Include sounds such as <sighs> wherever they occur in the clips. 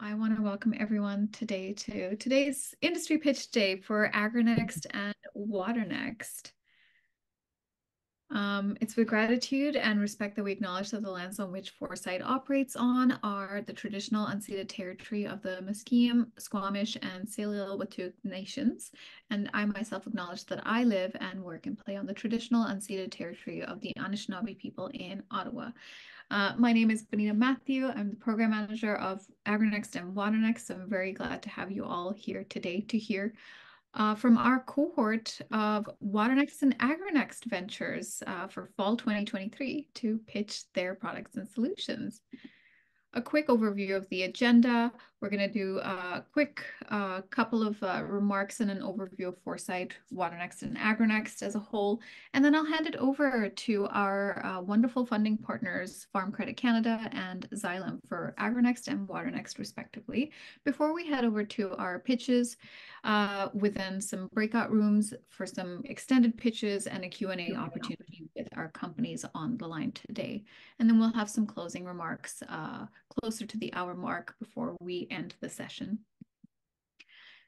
I want to welcome everyone today to today's industry pitch day for AgriNext and WaterNext. Um, it's with gratitude and respect that we acknowledge that the lands on which Foresight operates on are the traditional unceded territory of the Musqueam, Squamish, and Tsleil-Waututh nations. And I myself acknowledge that I live and work and play on the traditional unceded territory of the Anishinaabe people in Ottawa. Uh, my name is Benita Matthew. I'm the program manager of AgriNext and WaterNext. So I'm very glad to have you all here today to hear uh, from our cohort of WaterNext and AgriNext ventures uh, for fall 2023 to pitch their products and solutions a quick overview of the agenda. We're going to do a quick uh, couple of uh, remarks and an overview of Foresight, WaterNext, and AgriNext as a whole. And then I'll hand it over to our uh, wonderful funding partners, Farm Credit Canada and Xylem for AgriNext and WaterNext, respectively, before we head over to our pitches uh, within some breakout rooms for some extended pitches and a Q&A opportunity with our companies on the line today. And then we'll have some closing remarks uh, closer to the hour mark before we end the session.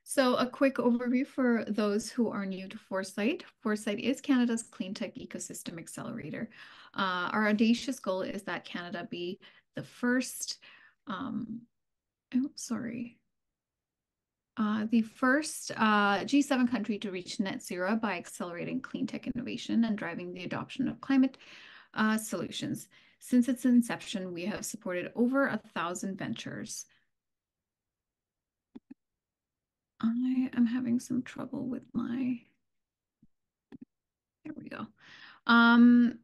So a quick overview for those who are new to Foresight. Foresight is Canada's clean tech ecosystem accelerator. Uh, our audacious goal is that Canada be the first, um, oh, sorry, uh, the first uh, G7 country to reach net zero by accelerating clean tech innovation and driving the adoption of climate uh, solutions. Since its inception, we have supported over a thousand ventures. I am having some trouble with my, there we go. Um,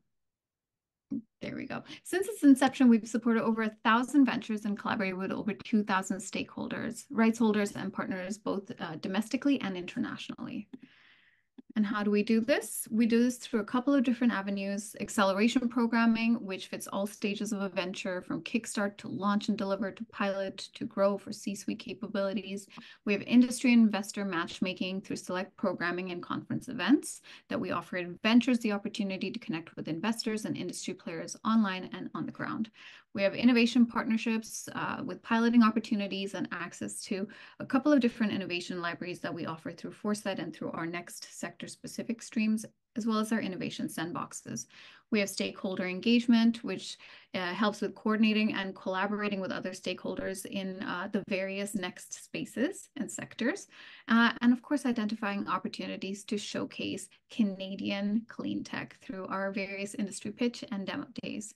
there we go. Since its inception, we've supported over a thousand ventures and collaborated with over 2,000 stakeholders, rights holders, and partners, both uh, domestically and internationally. And how do we do this? We do this through a couple of different avenues. Acceleration programming, which fits all stages of a venture from kickstart to launch and deliver to pilot to grow for C-suite capabilities. We have industry investor matchmaking through select programming and conference events that we offer ventures the opportunity to connect with investors and industry players online and on the ground. We have innovation partnerships uh, with piloting opportunities and access to a couple of different innovation libraries that we offer through Foresight and through our next sector specific streams, as well as our innovation sandboxes. We have stakeholder engagement, which uh, helps with coordinating and collaborating with other stakeholders in uh, the various next spaces and sectors. Uh, and of course, identifying opportunities to showcase Canadian clean tech through our various industry pitch and demo days.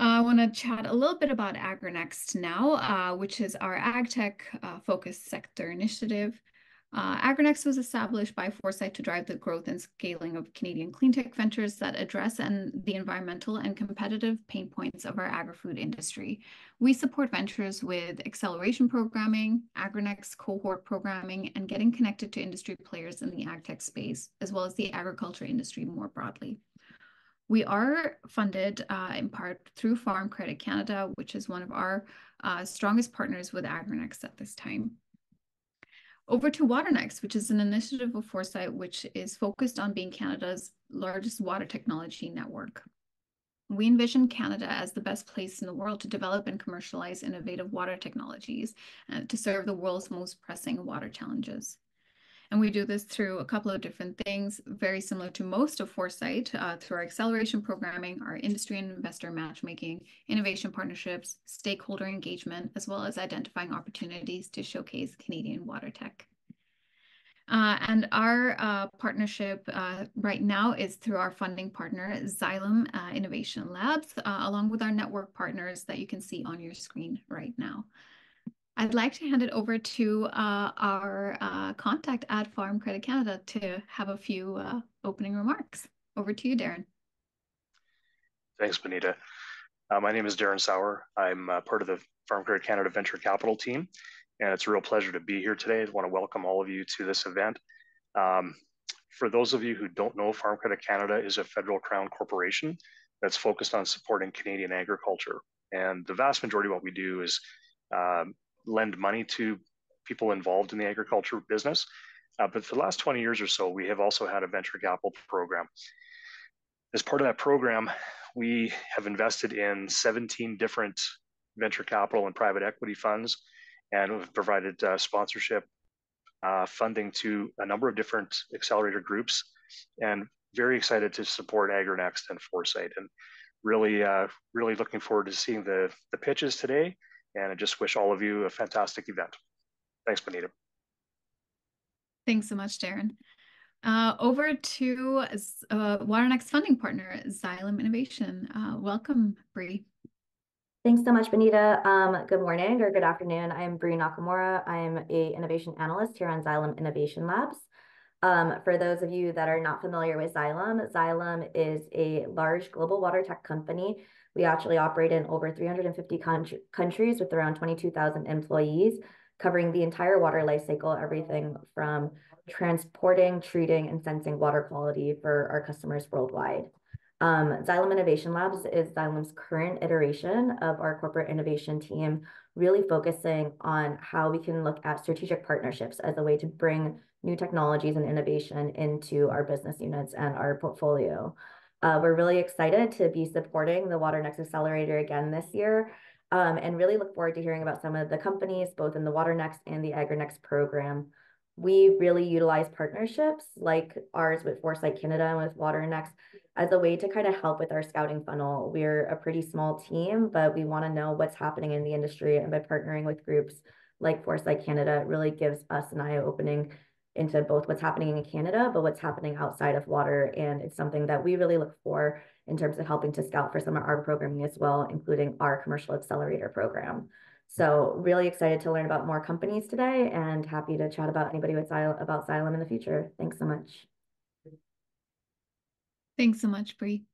I want to chat a little bit about AgriNext now, uh, which is our AgTech uh, focused sector initiative. Uh, AgriNext was established by Foresight to drive the growth and scaling of Canadian cleantech ventures that address and the environmental and competitive pain points of our agri-food industry. We support ventures with acceleration programming, AgriNext cohort programming, and getting connected to industry players in the agtech space, as well as the agriculture industry more broadly. We are funded uh, in part through Farm Credit Canada, which is one of our uh, strongest partners with AgriNext at this time. Over to WaterNext, which is an initiative of Foresight, which is focused on being Canada's largest water technology network. We envision Canada as the best place in the world to develop and commercialize innovative water technologies uh, to serve the world's most pressing water challenges. And we do this through a couple of different things, very similar to most of Foresight, uh, through our acceleration programming, our industry and investor matchmaking, innovation partnerships, stakeholder engagement, as well as identifying opportunities to showcase Canadian water tech. Uh, and our uh, partnership uh, right now is through our funding partner, Xylem uh, Innovation Labs, uh, along with our network partners that you can see on your screen right now. I'd like to hand it over to uh, our uh, contact at Farm Credit Canada to have a few uh, opening remarks. Over to you, Darren. Thanks, Benita. Uh, my name is Darren Sauer. I'm part of the Farm Credit Canada Venture Capital team, and it's a real pleasure to be here today. I want to welcome all of you to this event. Um, for those of you who don't know, Farm Credit Canada is a federal crown corporation that's focused on supporting Canadian agriculture. And the vast majority of what we do is um, lend money to people involved in the agriculture business. Uh, but for the last 20 years or so, we have also had a venture capital program. As part of that program, we have invested in 17 different venture capital and private equity funds, and we've provided uh, sponsorship uh, funding to a number of different accelerator groups, and very excited to support AgriNext and Foresight, and really, uh, really looking forward to seeing the the pitches today. And I just wish all of you a fantastic event. Thanks, Benita. Thanks so much, Darren. Uh, over to uh, WaterNext funding partner, Xylem Innovation. Uh, welcome, Bree. Thanks so much, Benita. Um, good morning or good afternoon. I'm Bree Nakamura. I'm a innovation analyst here on Xylem Innovation Labs. Um, for those of you that are not familiar with Xylem, Xylem is a large global water tech company. We actually operate in over 350 countries with around 22,000 employees, covering the entire water life cycle, everything from transporting, treating, and sensing water quality for our customers worldwide. Um, Xylem Innovation Labs is Xylem's current iteration of our corporate innovation team, really focusing on how we can look at strategic partnerships as a way to bring new technologies and innovation into our business units and our portfolio. Uh, we're really excited to be supporting the WaterNext Accelerator again this year, um, and really look forward to hearing about some of the companies, both in the WaterNext and the AgriNext program. We really utilize partnerships like ours with Foresight Canada and with WaterNext as a way to kind of help with our scouting funnel. We're a pretty small team, but we want to know what's happening in the industry. And by partnering with groups like Foresight Canada, it really gives us an eye opening into both what's happening in Canada, but what's happening outside of water. And it's something that we really look for in terms of helping to scout for some of our programming as well, including our commercial accelerator program. So really excited to learn about more companies today and happy to chat about anybody with Xylem, about Xylem in the future. Thanks so much. Thanks so much, Bree.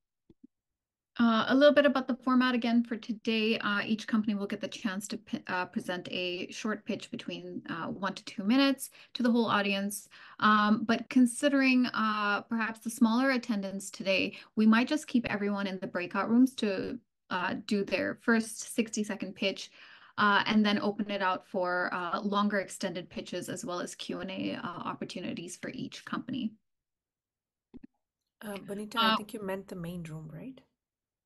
Uh, a little bit about the format again for today. Uh, each company will get the chance to uh, present a short pitch between uh, one to two minutes to the whole audience. Um, but considering uh, perhaps the smaller attendance today, we might just keep everyone in the breakout rooms to uh, do their first 60 second pitch uh, and then open it out for uh, longer extended pitches as well as Q&A uh, opportunities for each company. Uh, Benita, I think you meant the main room, right?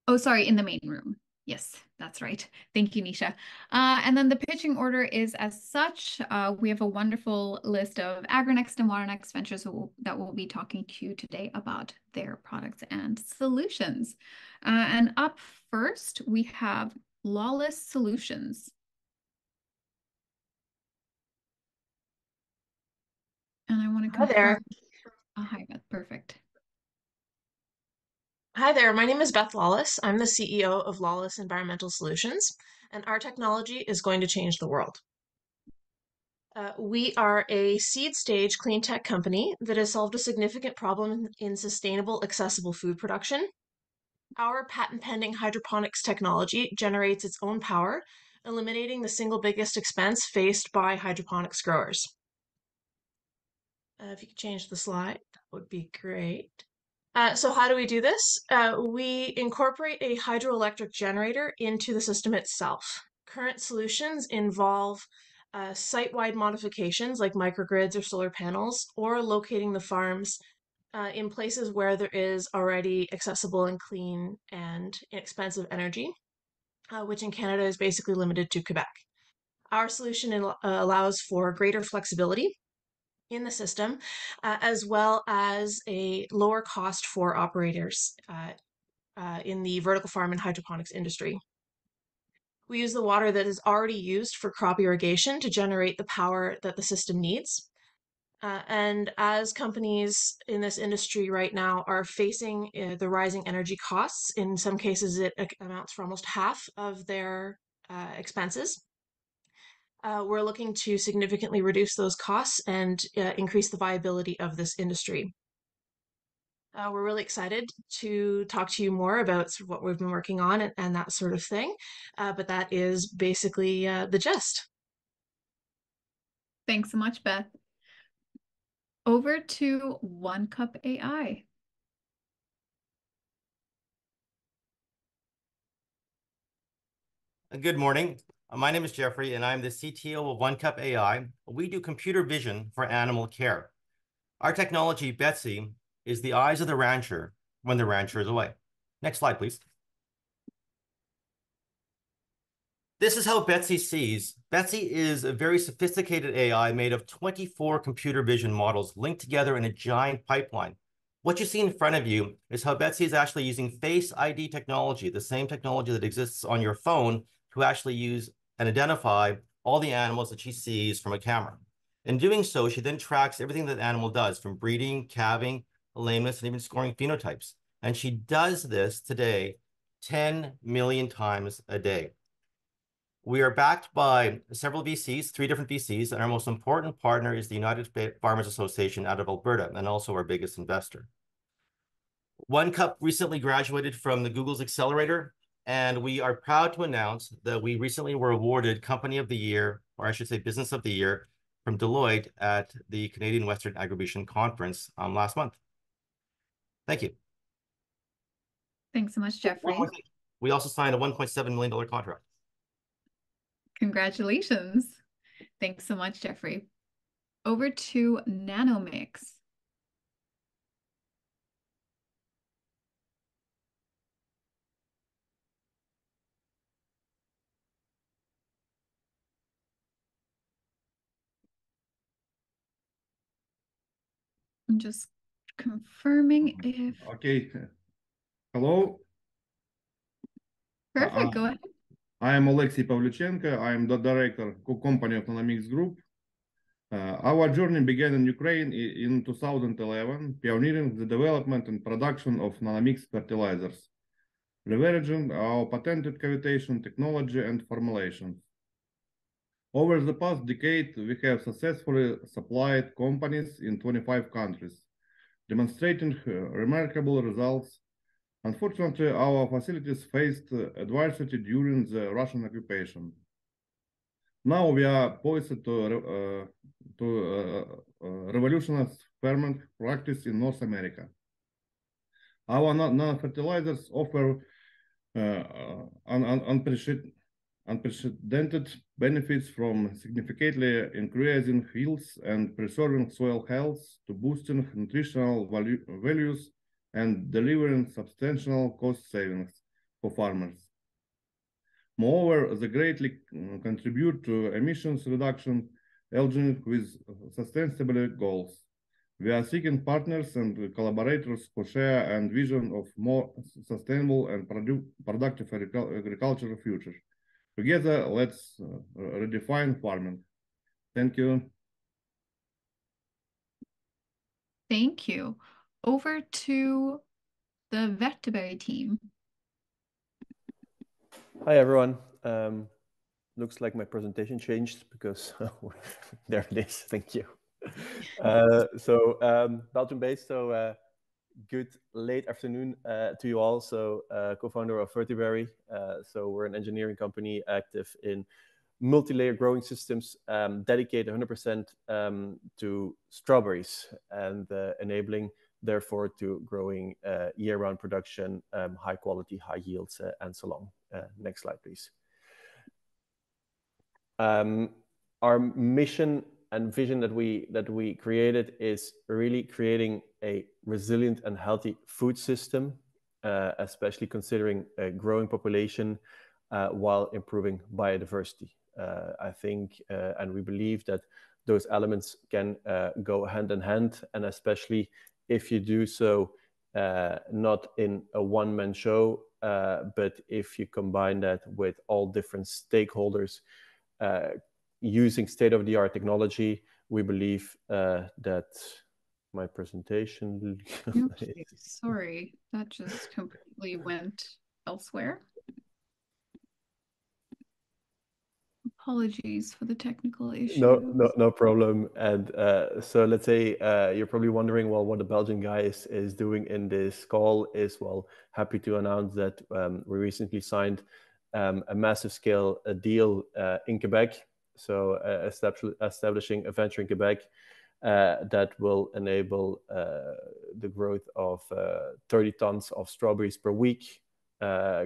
Oh, sorry, in the main room. Yes, that's right. Thank you, Nisha. Uh, and then the pitching order is as such. Uh, we have a wonderful list of AgriNext and WaterNext ventures will, that will be talking to you today about their products and solutions. Uh, and up first, we have Lawless Solutions. And I want to. Hi there. Oh, hi, Beth. Perfect. Hi there. My name is Beth Lawless. I'm the CEO of Lawless Environmental Solutions, and our technology is going to change the world. Uh, we are a seed stage clean tech company that has solved a significant problem in sustainable, accessible food production. Our patent pending hydroponics technology generates its own power, eliminating the single biggest expense faced by hydroponics growers. Uh, if you could change the slide, that would be great. Uh, so how do we do this? Uh, we incorporate a hydroelectric generator into the system itself. Current solutions involve uh, site-wide modifications like microgrids or solar panels, or locating the farms uh, in places where there is already accessible and clean and inexpensive energy, uh, which in Canada is basically limited to Quebec. Our solution allows for greater flexibility in the system, uh, as well as a lower cost for operators uh, uh, in the vertical farm and hydroponics industry. We use the water that is already used for crop irrigation to generate the power that the system needs. Uh, and as companies in this industry right now are facing uh, the rising energy costs, in some cases it amounts for almost half of their uh, expenses. Uh, we're looking to significantly reduce those costs and uh, increase the viability of this industry. Uh, we're really excited to talk to you more about sort of what we've been working on and, and that sort of thing. Uh, but that is basically uh, the gist. Thanks so much, Beth. Over to One Cup AI. Good morning. Uh, my name is Jeffrey, and I'm the CTO of One Cup AI. We do computer vision for animal care. Our technology, Betsy, is the eyes of the rancher when the rancher is away. Next slide, please. This is how Betsy sees. Betsy is a very sophisticated AI made of 24 computer vision models linked together in a giant pipeline. What you see in front of you is how Betsy is actually using Face ID technology, the same technology that exists on your phone, to actually use and identify all the animals that she sees from a camera. In doing so, she then tracks everything that animal does, from breeding, calving, lameness, and even scoring phenotypes. And she does this today 10 million times a day. We are backed by several VCs, three different VCs, and our most important partner is the United Farmers Association out of Alberta, and also our biggest investor. OneCup recently graduated from the Google's Accelerator, and we are proud to announce that we recently were awarded Company of the Year, or I should say Business of the Year, from Deloitte at the Canadian Western Agribition Conference um, last month. Thank you. Thanks so much, Jeffrey. We also signed a $1.7 million contract. Congratulations. Thanks so much, Jeffrey. Over to Nanomix. I'm just confirming if. Okay. Hello. Perfect. Uh, Go ahead. I am Alexey Pavlyuchenko. I am the director of company of Nanomix Group. Uh, our journey began in Ukraine in 2011, pioneering the development and production of Nanomix fertilizers, leveraging our patented cavitation technology and formulations. Over the past decade, we have successfully supplied companies in 25 countries, demonstrating uh, remarkable results Unfortunately, our facilities faced adversity during the Russian occupation. Now we are poised to, uh, to uh, uh, revolutionize ferment practice in North America. Our nano-fertilizers offer uh, un un unprecedented benefits from significantly increasing yields and preserving soil health to boosting nutritional value, values and delivering substantial cost savings for farmers. Moreover, they greatly uh, contribute to emissions reduction aligned with sustainability goals. We are seeking partners and collaborators who share and vision of more sustainable and produ productive agricultural future. Together, let's uh, redefine farming. Thank you. Thank you over to the Vertiberry team. Hi, everyone. Um, looks like my presentation changed because <laughs> there it is. Thank you. <laughs> Uh, so um, Belgium-based, so uh, good late afternoon uh, to you all. So uh, co-founder of Vertiberry. Uh, so we're an engineering company active in multi-layer growing systems um, dedicated 100% um, to strawberries and uh, enabling therefore to growing uh, year-round production, um, high quality, high yields, and so on. Next slide, please. Um, our mission and vision that we that we created is really creating a resilient and healthy food system, uh, especially considering a growing population uh, while improving biodiversity. Uh, I think, and we believe that those elements can go hand in hand, and especially if you do so uh, not in a one man show, uh, but if you combine that with all different stakeholders uh, using state of the art technology, we believe uh, that my presentation. <laughs> okay, sorry, that just completely went elsewhere. apologies for the technical issue. No, no, no problem. And uh, so let's say uh, you're probably wondering, well, what the Belgian guy is, is doing in this call is, well, happy to announce that um, we recently signed um, a massive scale a deal uh, in Quebec. So uh, establishing a venture in Quebec uh, that will enable uh, the growth of 30 tons of strawberries per week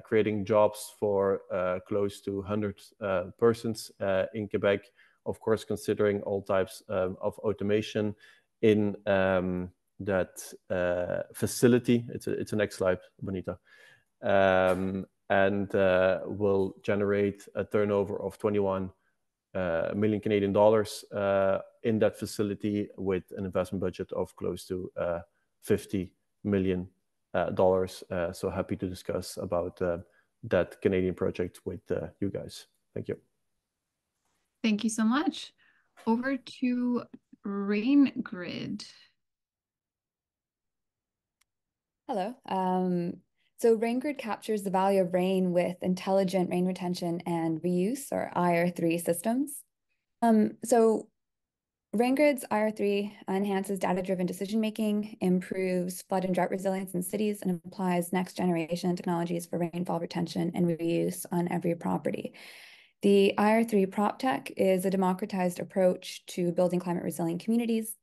creating jobs for close to 100 uh, persons in Quebec. Of course, considering all types um, of automation in um, that uh, facility. It's a, it's a next slide, Benita. Um, and uh, will generate a turnover of 21 uh, million Canadian dollars uh, in that facility with an investment budget of close to uh, 50 million uh, dollars. Uh, so happy to discuss about that Canadian project with you guys. Thank you. Thank you so much. Over to RainGrid. Hello. Um, so RainGrid captures the value of rain with intelligent rain retention and reuse, or IR3 systems. Um, so RainGrid's IR3 enhances data-driven decision-making, improves flood and drought resilience in cities, and applies next-generation technologies for rainfall retention and reuse on every property. The IR3 PropTech is a democratized approach to building climate-resilient communities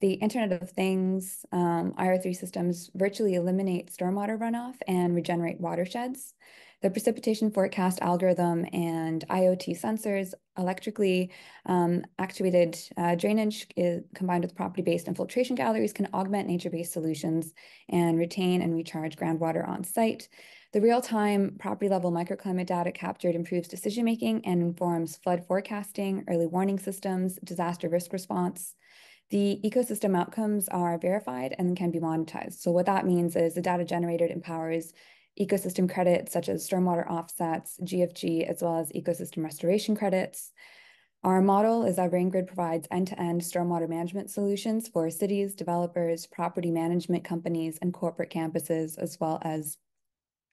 the Internet of Things um, IR3 systems virtually eliminate stormwater runoff and regenerate watersheds. The precipitation forecast algorithm and IoT sensors electrically um, actuated uh, drainage is, combined with property-based infiltration galleries can augment nature-based solutions and retain and recharge groundwater on site. The real-time property-level microclimate data captured improves decision-making and informs flood forecasting, early warning systems, disaster risk response, the ecosystem outcomes are verified and can be monetized. So what that means is the data generated empowers ecosystem credits such as stormwater offsets, GFG, as well as ecosystem restoration credits. Our model is that RainGrid provides end-to-end stormwater management solutions for cities, developers, property management companies, and corporate campuses, as well as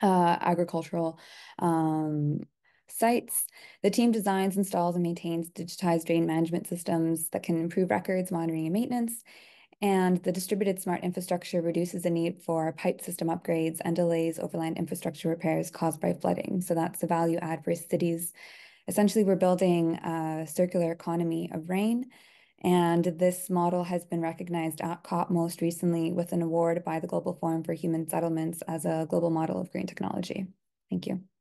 uh, agricultural um, sites. The team designs, installs, and maintains digitized drain management systems that can improve records, monitoring, and maintenance. And the distributed smart infrastructure reduces the need for pipe system upgrades and delays overland infrastructure repairs caused by flooding. So that's the value add for cities. Essentially, we're building a circular economy of rain. And this model has been recognized at COP most recently with an award by the Global Forum for Human Settlements as a global model of green technology. Thank you.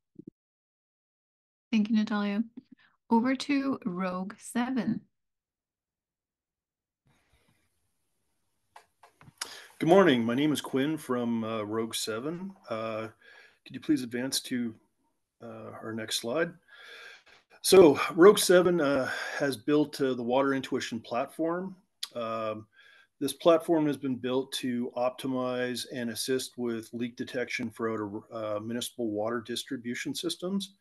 Thank you, Natalia. Over to Rogue 7. Good morning. My name is Quinn from uh, Rogue 7. Uh, could you please advance to uh, our next slide? So Rogue 7 uh, has built uh, the Water Intuition platform. Um, this platform has been built to optimize and assist with leak detection for uh, municipal water distribution systems.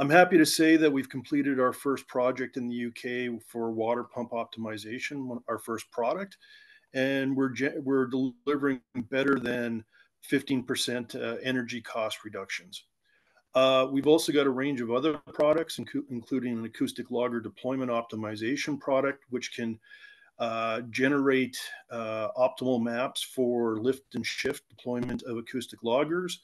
I'm happy to say that we've completed our first project in the UK for water pump optimization, our first product, and we're we're delivering better than 15% uh, energy cost reductions. Uh, we've also got a range of other products, inc including an acoustic logger deployment optimization product, which can uh, generate uh, optimal maps for lift and shift deployment of acoustic loggers.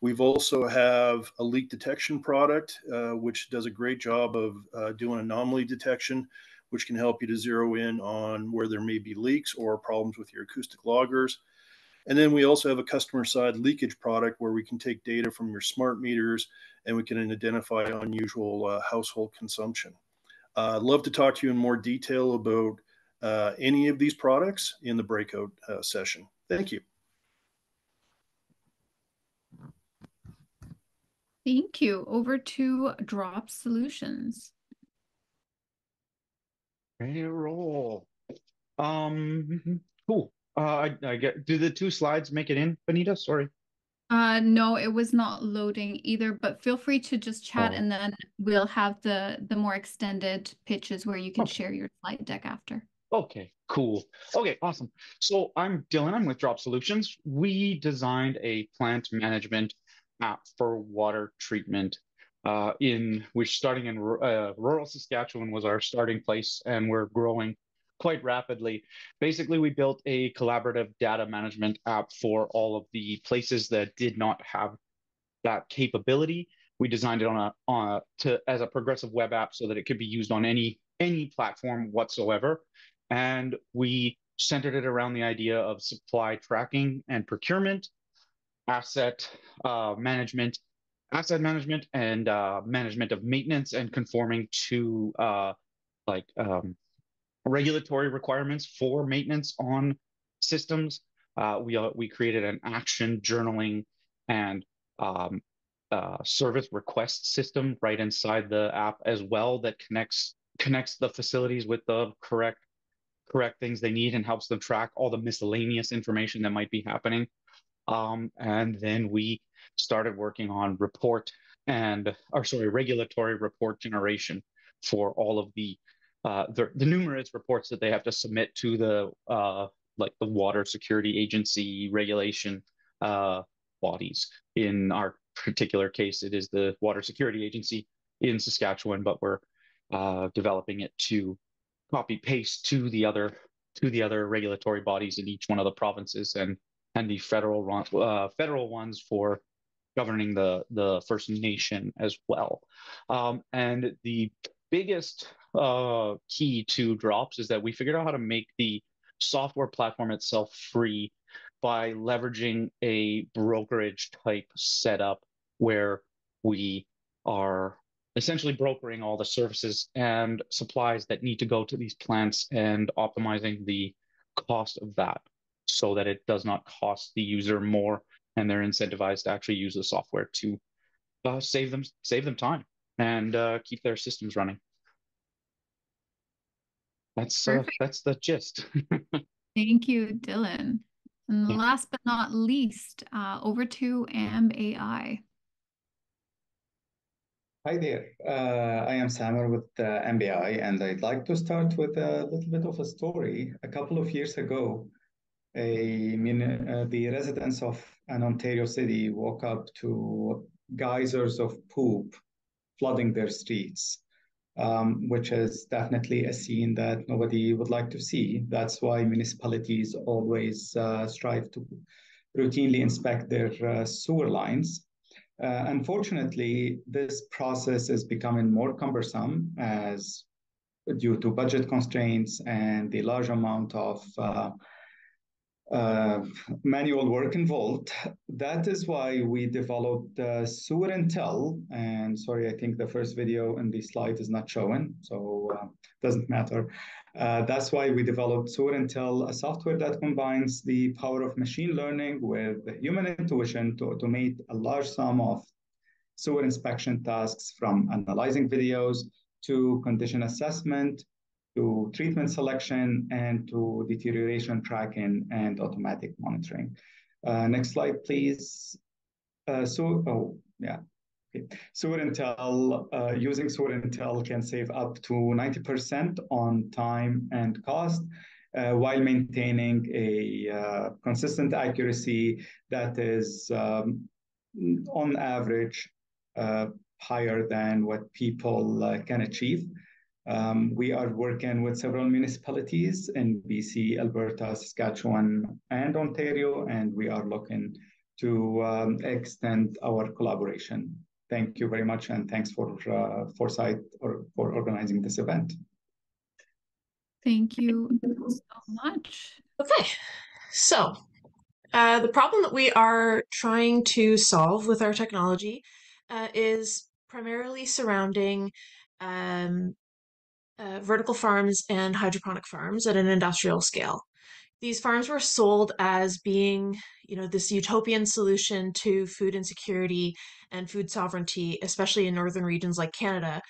We've also have a leak detection product, uh, which does a great job of uh, doing anomaly detection, which can help you to zero in on where there may be leaks or problems with your acoustic loggers. And then we also have a customer side leakage product where we can take data from your smart meters and we can identify unusual uh, household consumption. Uh, I'd love to talk to you in more detail about uh, any of these products in the breakout uh, session. Thank you. Thank you. Over to Drop Solutions. Ready to roll. Um, cool. Uh, I, I get. Do the two slides make it in, Benita? Sorry. Uh, no, it was not loading either. But feel free to just chat, oh. and then we'll have the the more extended pitches where you can okay. share your slide deck after. Okay, cool. Okay, awesome. So I'm Dylan. I'm with Drop Solutions. We designed a plant management app for water treatment uh, in which starting in uh, rural Saskatchewan was our starting place, and we're growing quite rapidly. Basically, we built a collaborative data management app for all of the places that did not have that capability. We designed it on a, on a to as a progressive web app so that it could be used on any any platform whatsoever, and we centered it around the idea of supply tracking and procurement asset uh, management, asset management, and uh, management of maintenance, and conforming to uh, like um, regulatory requirements for maintenance on systems. Uh, we we created an action journaling and um, uh, service request system right inside the app as well that connects connects the facilities with the correct correct things they need and helps them track all the miscellaneous information that might be happening. Um, and then we started working on report and, or sorry, regulatory report generation for all of the uh, the, the numerous reports that they have to submit to the uh, like the Water Security Agency regulation uh, bodies. In our particular case, it is the Water Security Agency in Saskatchewan, but we're uh, developing it to copy paste to the other to the other regulatory bodies in each one of the provinces and and the federal uh, federal ones for governing the the First Nation as well. Um, and the biggest uh, key to drops is that we figured out how to make the software platform itself free by leveraging a brokerage type setup where we are essentially brokering all the services and supplies that need to go to these plants and optimizing the cost of that so that it does not cost the user more and they're incentivized to actually use the software to uh, save them save them time and uh, keep their systems running that's uh, that's the gist <laughs> thank you dylan and Yeah. last but not least uh, over to amb ai Hi there. Uh, I am Samer with uh, MBI, and I'd like to start with a little bit of a story. A couple of years ago, a, min- uh, the residents of an Ontario city woke up to geysers of poop flooding their streets, um, which is definitely a scene that nobody would like to see. That's why municipalities always uh, strive to routinely inspect their uh, sewer lines. Uh, unfortunately, this process is becoming more cumbersome as due to budget constraints and the large amount of uh, manual work involved. That is why we developed uh, Sewer Intel. And sorry, I think the first video in the slide is not showing, so uh, doesn't matter. Uh, that's why we developed Sewer Intel, a software that combines the power of machine learning with human intuition to automate a large sum of sewer inspection tasks from analyzing videos to condition assessment to treatment selection and to deterioration tracking and automatic monitoring. Uh, next slide, please. Uh, so, oh, yeah. Okay. Sewer Intel, uh, using Sewer Intel can save up to 90% on time and cost uh, while maintaining a uh, consistent accuracy that is um, on average uh, higher than what people can achieve. Um, we are working with several municipalities in BC, Alberta, Saskatchewan, and Ontario, and we are looking to um, extend our collaboration. Thank you very much, and thanks for uh, Foresight or for organizing this event. thank you so much Okay, so uh, the problem that we are trying to solve with our technology uh, is primarily surrounding um, uh, vertical farms and hydroponic farms at an industrial scale. These farms were sold as being, you know, this utopian solution to food insecurity and food sovereignty, especially in northern regions like Canada.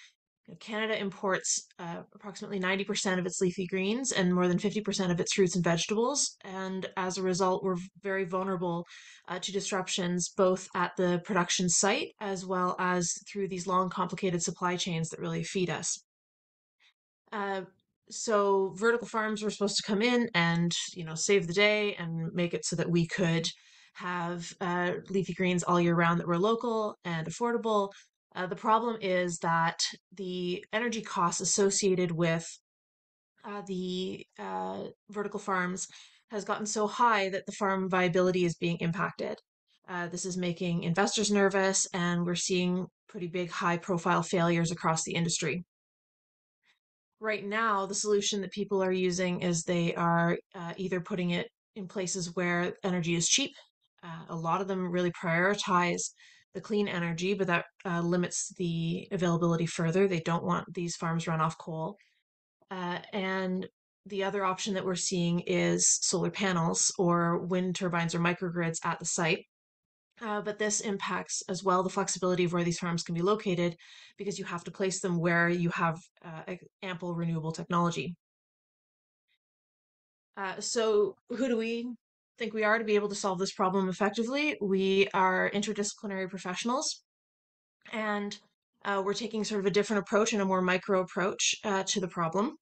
Canada imports uh, approximately 90% of its leafy greens and more than 50% of its fruits and vegetables. And as a result, we're very vulnerable uh, to disruptions both at the production site as well as through these long, complicated supply chains that really feed us. Uh, so vertical farms were supposed to come in and you know save the day and make it so that we could have uh, leafy greens all year round that were local and affordable uh, the problem is that the energy costs associated with uh, the uh, vertical farms has gotten so high that the farm viability is being impacted. Uh, this is making investors nervous, and we're seeing pretty big high profile failures across the industry. Right now, the solution that people are using is they are uh, either putting it in places where energy is cheap. Uh, a lot of them really prioritize the clean energy, but that uh, limits the availability further. They don't want these farms run off coal. Uh, and the other option that we're seeing is solar panels or wind turbines or microgrids at the site. Uh, but this impacts as well the flexibility of where these farms can be located because you have to place them where you have uh, ample renewable technology. Uh, so, who do we think we are to be able to solve this problem effectively? We are interdisciplinary professionals, and uh, we're taking sort of a different approach and a more micro approach uh, to the problem.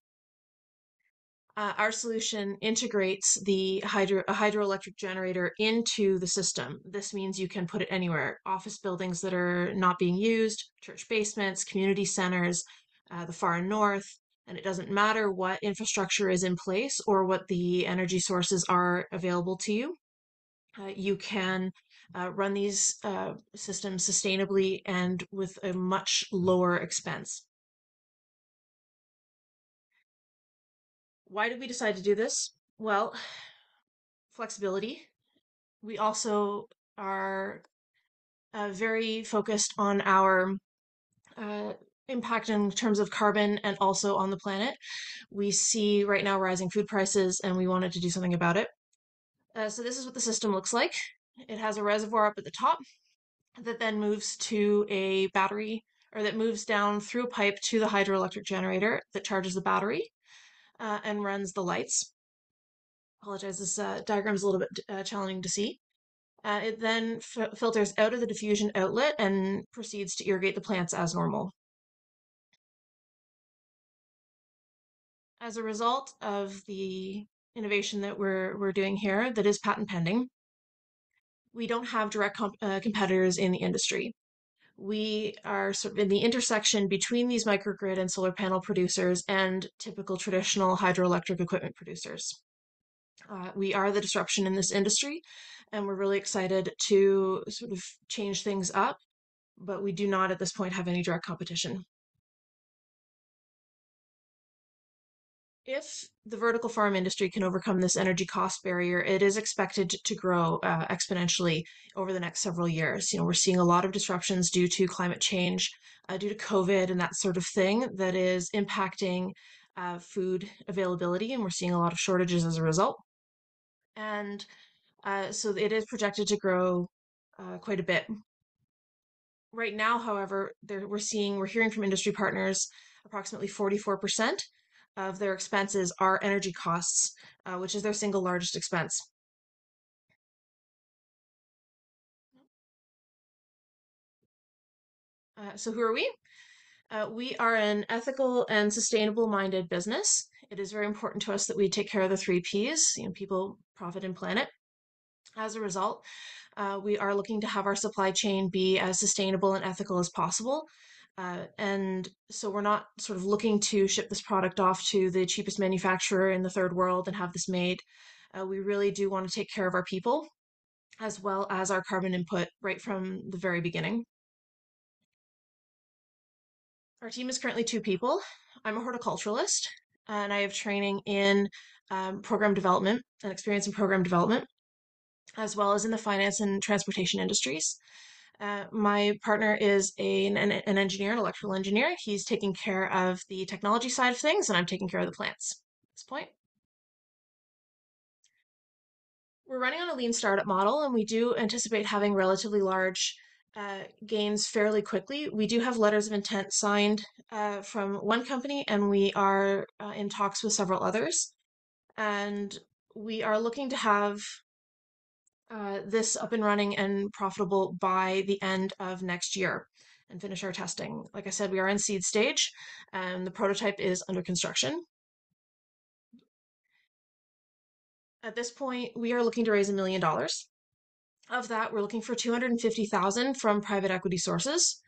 Uh, our solution integrates the hydro hydroelectric generator into the system. This means you can put it anywhere: office buildings that are not being used, church basements, community centers, uh, the far north, and it doesn't matter what infrastructure is in place or what the energy sources are available to you. Uh, you can uh, run these uh, systems sustainably and with a much lower expense. Why did we decide to do this? Well, <sighs> flexibility. We also are uh, very focused on our uh, impact in terms of carbon and also on the planet. We see right now rising food prices and we wanted to do something about it. Uh, so this is what the system looks like. It has a reservoir up at the top that then moves to a battery or that moves down through a pipe to the hydroelectric generator that charges the battery uh, and runs the lights. Apologize, this uh, diagram is a little bit uh, challenging to see. Uh, it then filters out of the diffusion outlet and proceeds to irrigate the plants as normal. As a result of the innovation that we're, we're doing here that is patent pending, we don't have direct comp uh, competitors in the industry. We are sort of in the intersection between these microgrid and solar panel producers and typical traditional hydroelectric equipment producers. Uh, we are the disruption in this industry, and we're really excited to sort of change things up, but we do not at this point have any direct competition. If the vertical farm industry can overcome this energy cost barrier, it is expected to grow uh, exponentially over the next several years. You know, we're seeing a lot of disruptions due to climate change, uh, due to COVID and that sort of thing that is impacting uh, food availability, and we're seeing a lot of shortages as a result. And uh, so it is projected to grow uh, quite a bit. Right now, however, there, we're seeing, we're hearing from industry partners approximately 44% of their expenses are energy costs, uh, which is their single largest expense. Uh, so who are we? Uh, we are an ethical and sustainable minded business. It is very important to us that we take care of the three Ps, you know, people, profit, and planet. As a result, uh, we are looking to have our supply chain be as sustainable and ethical as possible. Uh, and so we're not sort of looking to ship this product off to the cheapest manufacturer in the third world and have this made. Uh, we really do want to take care of our people as well as our carbon input right from the very beginning. Our team is currently two people. I'm a horticulturalist and I have training in um, program development and experience in program development, as well as in the finance and transportation industries. Uh, my partner is a, an, an engineer, an electrical engineer. He's taking care of the technology side of things, and I'm taking care of the plants at this point. We're running on a lean startup model, and we do anticipate having relatively large uh, gains fairly quickly. We do have letters of intent signed uh, from one company, and we are uh, in talks with several others. And we are looking to have uh, this up and running and profitable by the end of next year and finish our testing. Like I said, we are in seed stage and the prototype is under construction. At this point, we are looking to raise a million dollars. Of that, we're looking for 250,000 from private equity sources.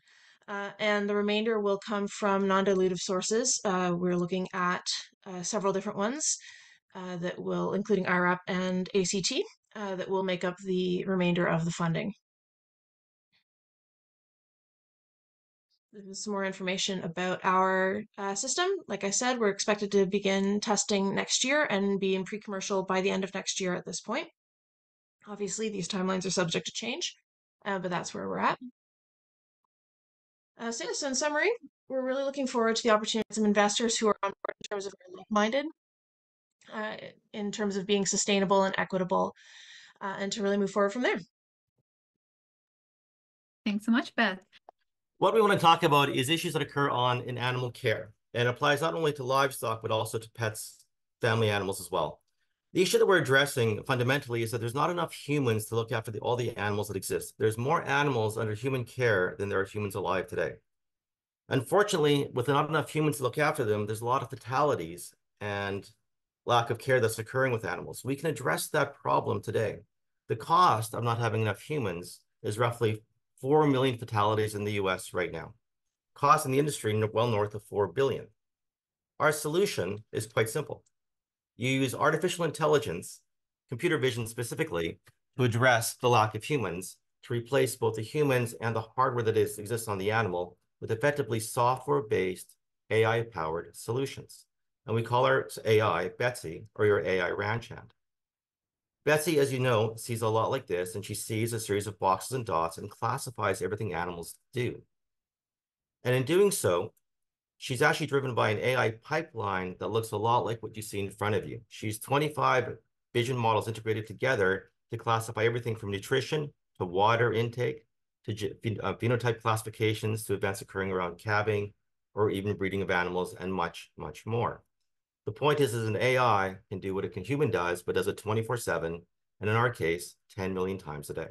Uh, and the remainder will come from non-dilutive sources. Uh, we're looking at uh, several different ones uh, that will, including IRAP and ACT, uh, that will make up the remainder of the funding. Some more information about our uh, system. Like I said, we're expected to begin testing next year and be in pre-commercial by the end of next year at this point. Obviously, these timelines are subject to change, uh, but that's where we're at. Uh, so, in summary, we're really looking forward to the opportunity of some investors who are on board in terms of like-minded, uh, in terms of being sustainable and equitable, uh, and to really move forward from there. Thanks so much, Beth. What we want to talk about is issues that occur on in animal care and applies not only to livestock, but also to pets, family animals as well. The issue that we're addressing fundamentally is that there's not enough humans to look after the, all the animals that exist. There's more animals under human care than there are humans alive today. Unfortunately, with not enough humans to look after them, there's a lot of fatalities and lack of care that's occurring with animals. We can address that problem today. The cost of not having enough humans is roughly 4 million fatalities in the US right now. Cost in the industry well north of 4 billion. Our solution is quite simple. You use artificial intelligence, computer vision specifically, to address the lack of humans, to replace both the humans and the hardware that is, exists on the animal with effectively software-based AI-powered solutions. And we call our AI Betsy, or your AI ranch hand. Betsy, as you know, sees a lot like this, and she sees a series of boxes and dots and classifies everything animals do. And in doing so, she's actually driven by an AI pipeline that looks a lot like what you see in front of you. She's 25 vision models integrated together to classify everything from nutrition to water intake to uh, phenotype classifications to events occurring around calving or even breeding of animals and much, much more. The point is, is an AI can do what a human does, but does it 24-7, and in our case, 10 million times a day.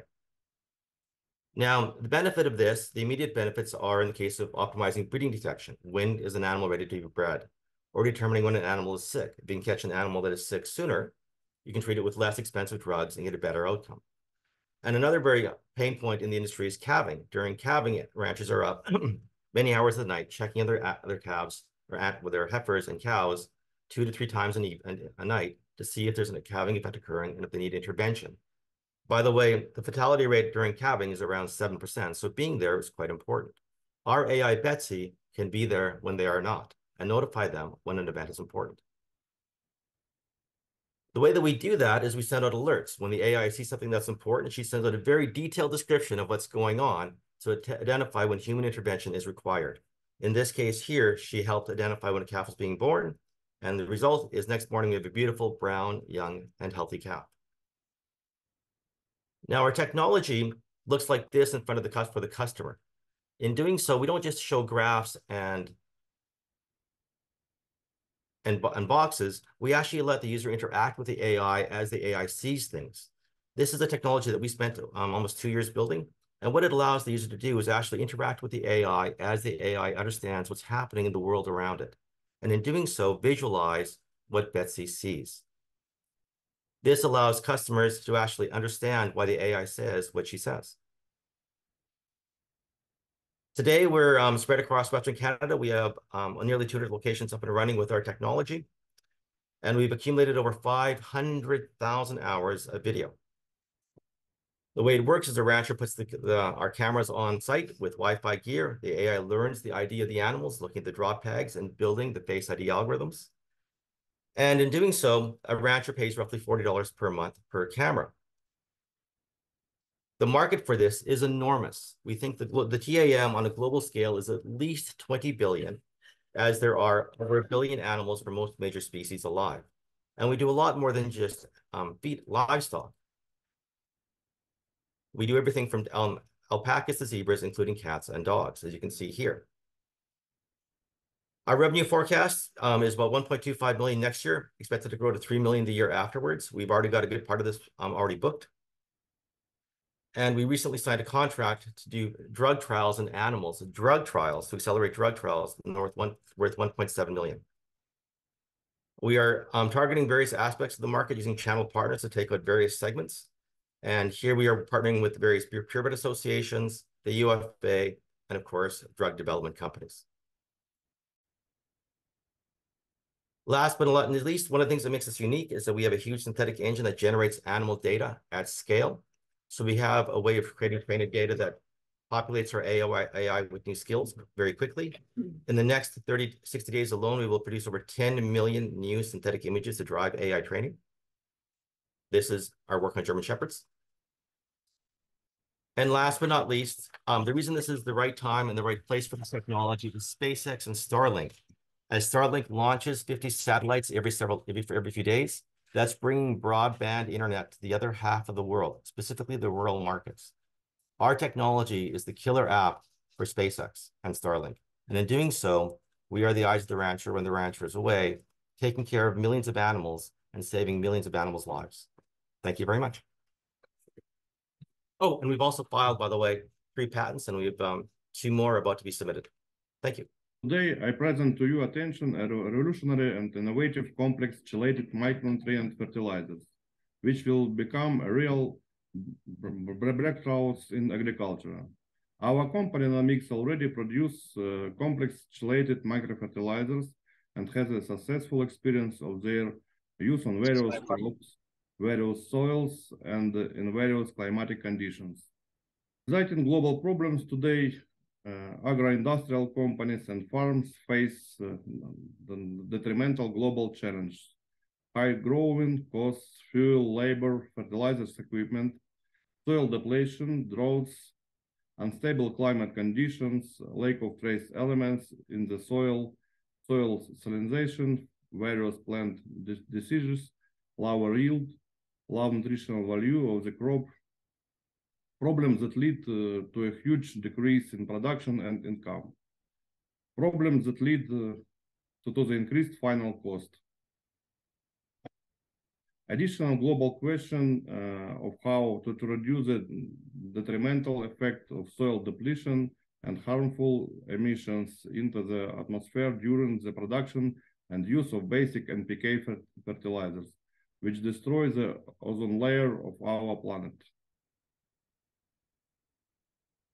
Now, the benefit of this, the immediate benefits are in the case of optimizing breeding detection. When is an animal ready to be bred? Or determining when an animal is sick. If you can catch an animal that is sick sooner, you can treat it with less expensive drugs and get a better outcome. And another very pain point in the industry is calving. During calving, ranchers are up <clears throat> many hours of the night checking other, other calves or at, with their heifers and cows two to three times a, a night to see if there's a calving event occurring and if they need intervention. By the way, the fatality rate during calving is around 7%, so being there is quite important. Our AI Betsy can be there when they are not and notify them when an event is important. The way that we do that is we send out alerts. When the AI sees something that's important, she sends out a very detailed description of what's going on to identify when human intervention is required. In this case here, she helped identify when a calf was being born, and the result is next morning we have a beautiful brown, young, and healthy calf. Now our technology looks like this in front of the for the customer. In doing so, we don't just show graphs and and, and boxes, we actually let the user interact with the AI as the AI sees things. This is a technology that we spent um, almost two years building. And what it allows the user to do is actually interact with the AI as the AI understands what's happening in the world around it. And in doing so, visualize what Betsy sees. This allows customers to actually understand why the AI says what she says. Today, we're um, spread across Western Canada. We have um, nearly 200 locations up and running with our technology, and we've accumulated over 500,000 hours of video. The way it works is the rancher puts the, the, our cameras on site with Wi-Fi gear. The AI learns the ID of the animals, looking at the drop tags and building the Face ID algorithms. And in doing so, a rancher pays roughly $40 per month per camera. The market for this is enormous. We think that the TAM on a global scale is at least 20 billion, as there are over a billion animals for most major species alive. And we do a lot more than just um, feed livestock. We do everything from um, alpacas to zebras, including cats and dogs, as you can see here. Our revenue forecast um, is about 1.25 million next year, expected to grow to 3 million the year afterwards. We've already got a good part of this um, already booked. And we recently signed a contract to do drug trials in animals, drug trials to accelerate drug trials north one, worth 1.7 million. We are um, targeting various aspects of the market using channel partners to take out various segments. And here we are partnering with the various purebred associations, the UFA, and of course, drug development companies. Last but not least, one of the things that makes us unique is that we have a huge synthetic engine that generates animal data at scale. So we have a way of creating trained data that populates our AI, AI with new skills very quickly. Hmm. In the next 30, 60 days alone, we will produce over 10 million new synthetic images to drive AI training. This is our work on German Shepherds. And last but not least, um, the reason this is the right time and the right place for this technology is SpaceX and Starlink. As Starlink launches 50 satellites every several every, every few days, that's bringing broadband internet to the other half of the world, specifically the rural markets. Our technology is the killer app for SpaceX and Starlink. And in doing so, we are the eyes of the rancher when the rancher is away, taking care of millions of animals and saving millions of animals' lives. Thank you very much. Oh, and we've also filed, by the way, three patents, and we have um, two more about to be submitted. Thank you. Today, I present to you attention a revolutionary and innovative complex chelated micronutrient fertilizers, which will become a real breakthroughs in agriculture. Our company Namix already produces uh, complex chelated microfertilizers and has a successful experience of their use on various crops, various soils, and in various climatic conditions. Citing global problems today, uh, agro-industrial companies and farms face uh, the detrimental global challenge. High growing costs, fuel, labor, fertilizers equipment, soil depletion, droughts, unstable climate conditions, lack of trace elements in the soil, soil salinization, various plant diseases, lower yield, low nutritional value of the crop, problems that lead uh, to a huge decrease in production and income, problems that lead uh, to, to the increased final cost. Additional global question uh, of how to, to reduce the detrimental effect of soil depletion and harmful emissions into the atmosphere during the production and use of basic NPK fertilizers, which destroy the ozone layer of our planet.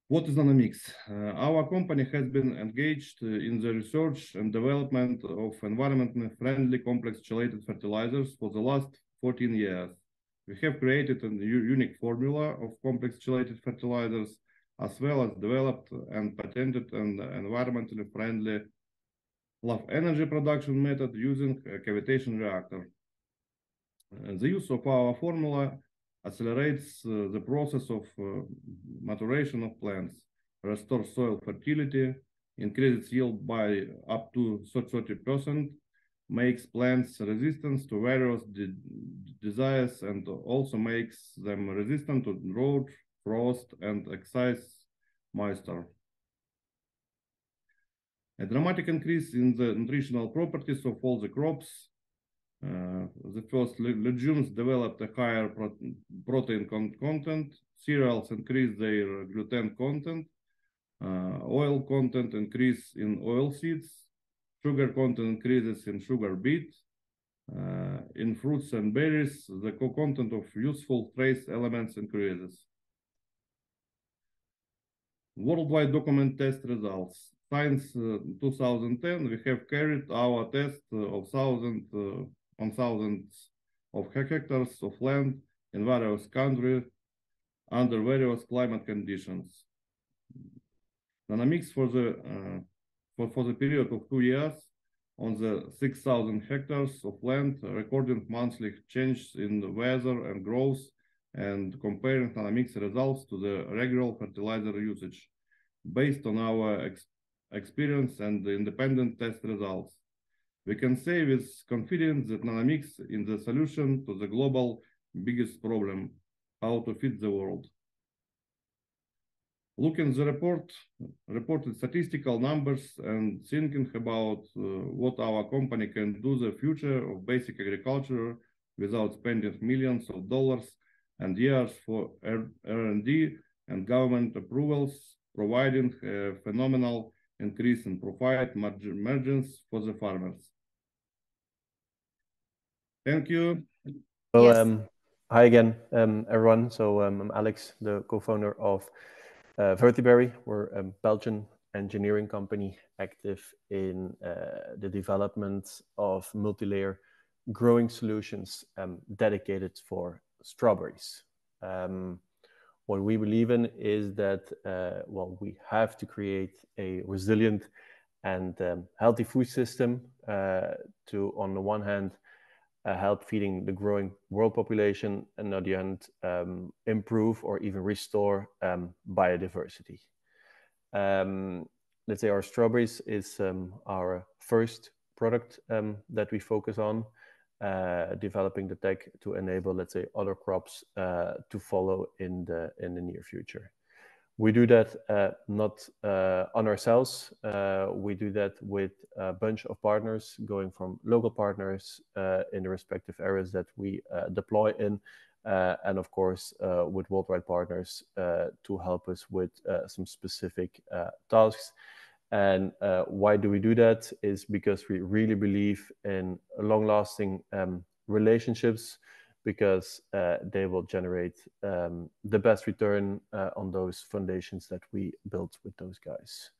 What is Nanomix? Uh, our company has been engaged in the research and development of environmentally friendly complex chelated fertilizers for the last 14 years. We have created a unique formula of complex chelated fertilizers, as well as developed and patented an environmentally friendly low energy production method using a cavitation reactor. Uh, the use of our formula accelerates uh, the process of uh, maturation of plants, restores soil fertility, increases yield by up to 30%, makes plants resistant to various diseases and also makes them resistant to drought, frost, and excess moisture. A dramatic increase in the nutritional properties of all the crops. The first legumes developed a higher pro protein con content, cereals increase their gluten content, uh, oil content increase in oil seeds, Sugar content increases in sugar beet. Uh, in fruits and berries, the content of useful trace elements increases. Worldwide document test results. Since uh, 2010, we have carried our test of thousand, uh, on thousands of hectares of land in various countries under various climate conditions. Dynamics for the uh, for, for the period of two years on the 6,000 hectares of land, recording monthly changes in the weather and growth and comparing dynamics results to the regular fertilizer usage based on our ex experience and independent test results. We can say with confidence that Nanomix is the solution to the global biggest problem, how to feed the world. Looking the report, reported statistical numbers and thinking about uh, what our company can do the future of basic agriculture without spending millions of dollars and years for R&D and government approvals, providing a phenomenal increase in profit margins for the farmers. Thank you. So, yes. um, hi again, um, everyone. So um, I'm Alex, the co-founder of uh, Vertiberry, we're a Belgian engineering company active in uh, the development of multi-layer growing solutions um, dedicated for strawberries. What we believe in is that, uh, well, we have to create a resilient and um, healthy food system uh, to, on the one hand, uh, help feeding the growing world population and on the end um, improve or even restore um, biodiversity. Um, let's say our strawberries is um, our first product um, that we focus on, uh, developing the tech to enable, let's say, other crops uh, to follow in the in the near future. we do that uh, not uh, on ourselves. Uh, we do that with a bunch of partners, going from local partners uh, in the respective areas that we deploy in, and of course with worldwide partners to help us with some specific tasks. And why do we do that? Is because we really believe in long-lasting um, relationships because uh, they will generate um, the best return uh, on those foundations that we built with those guys.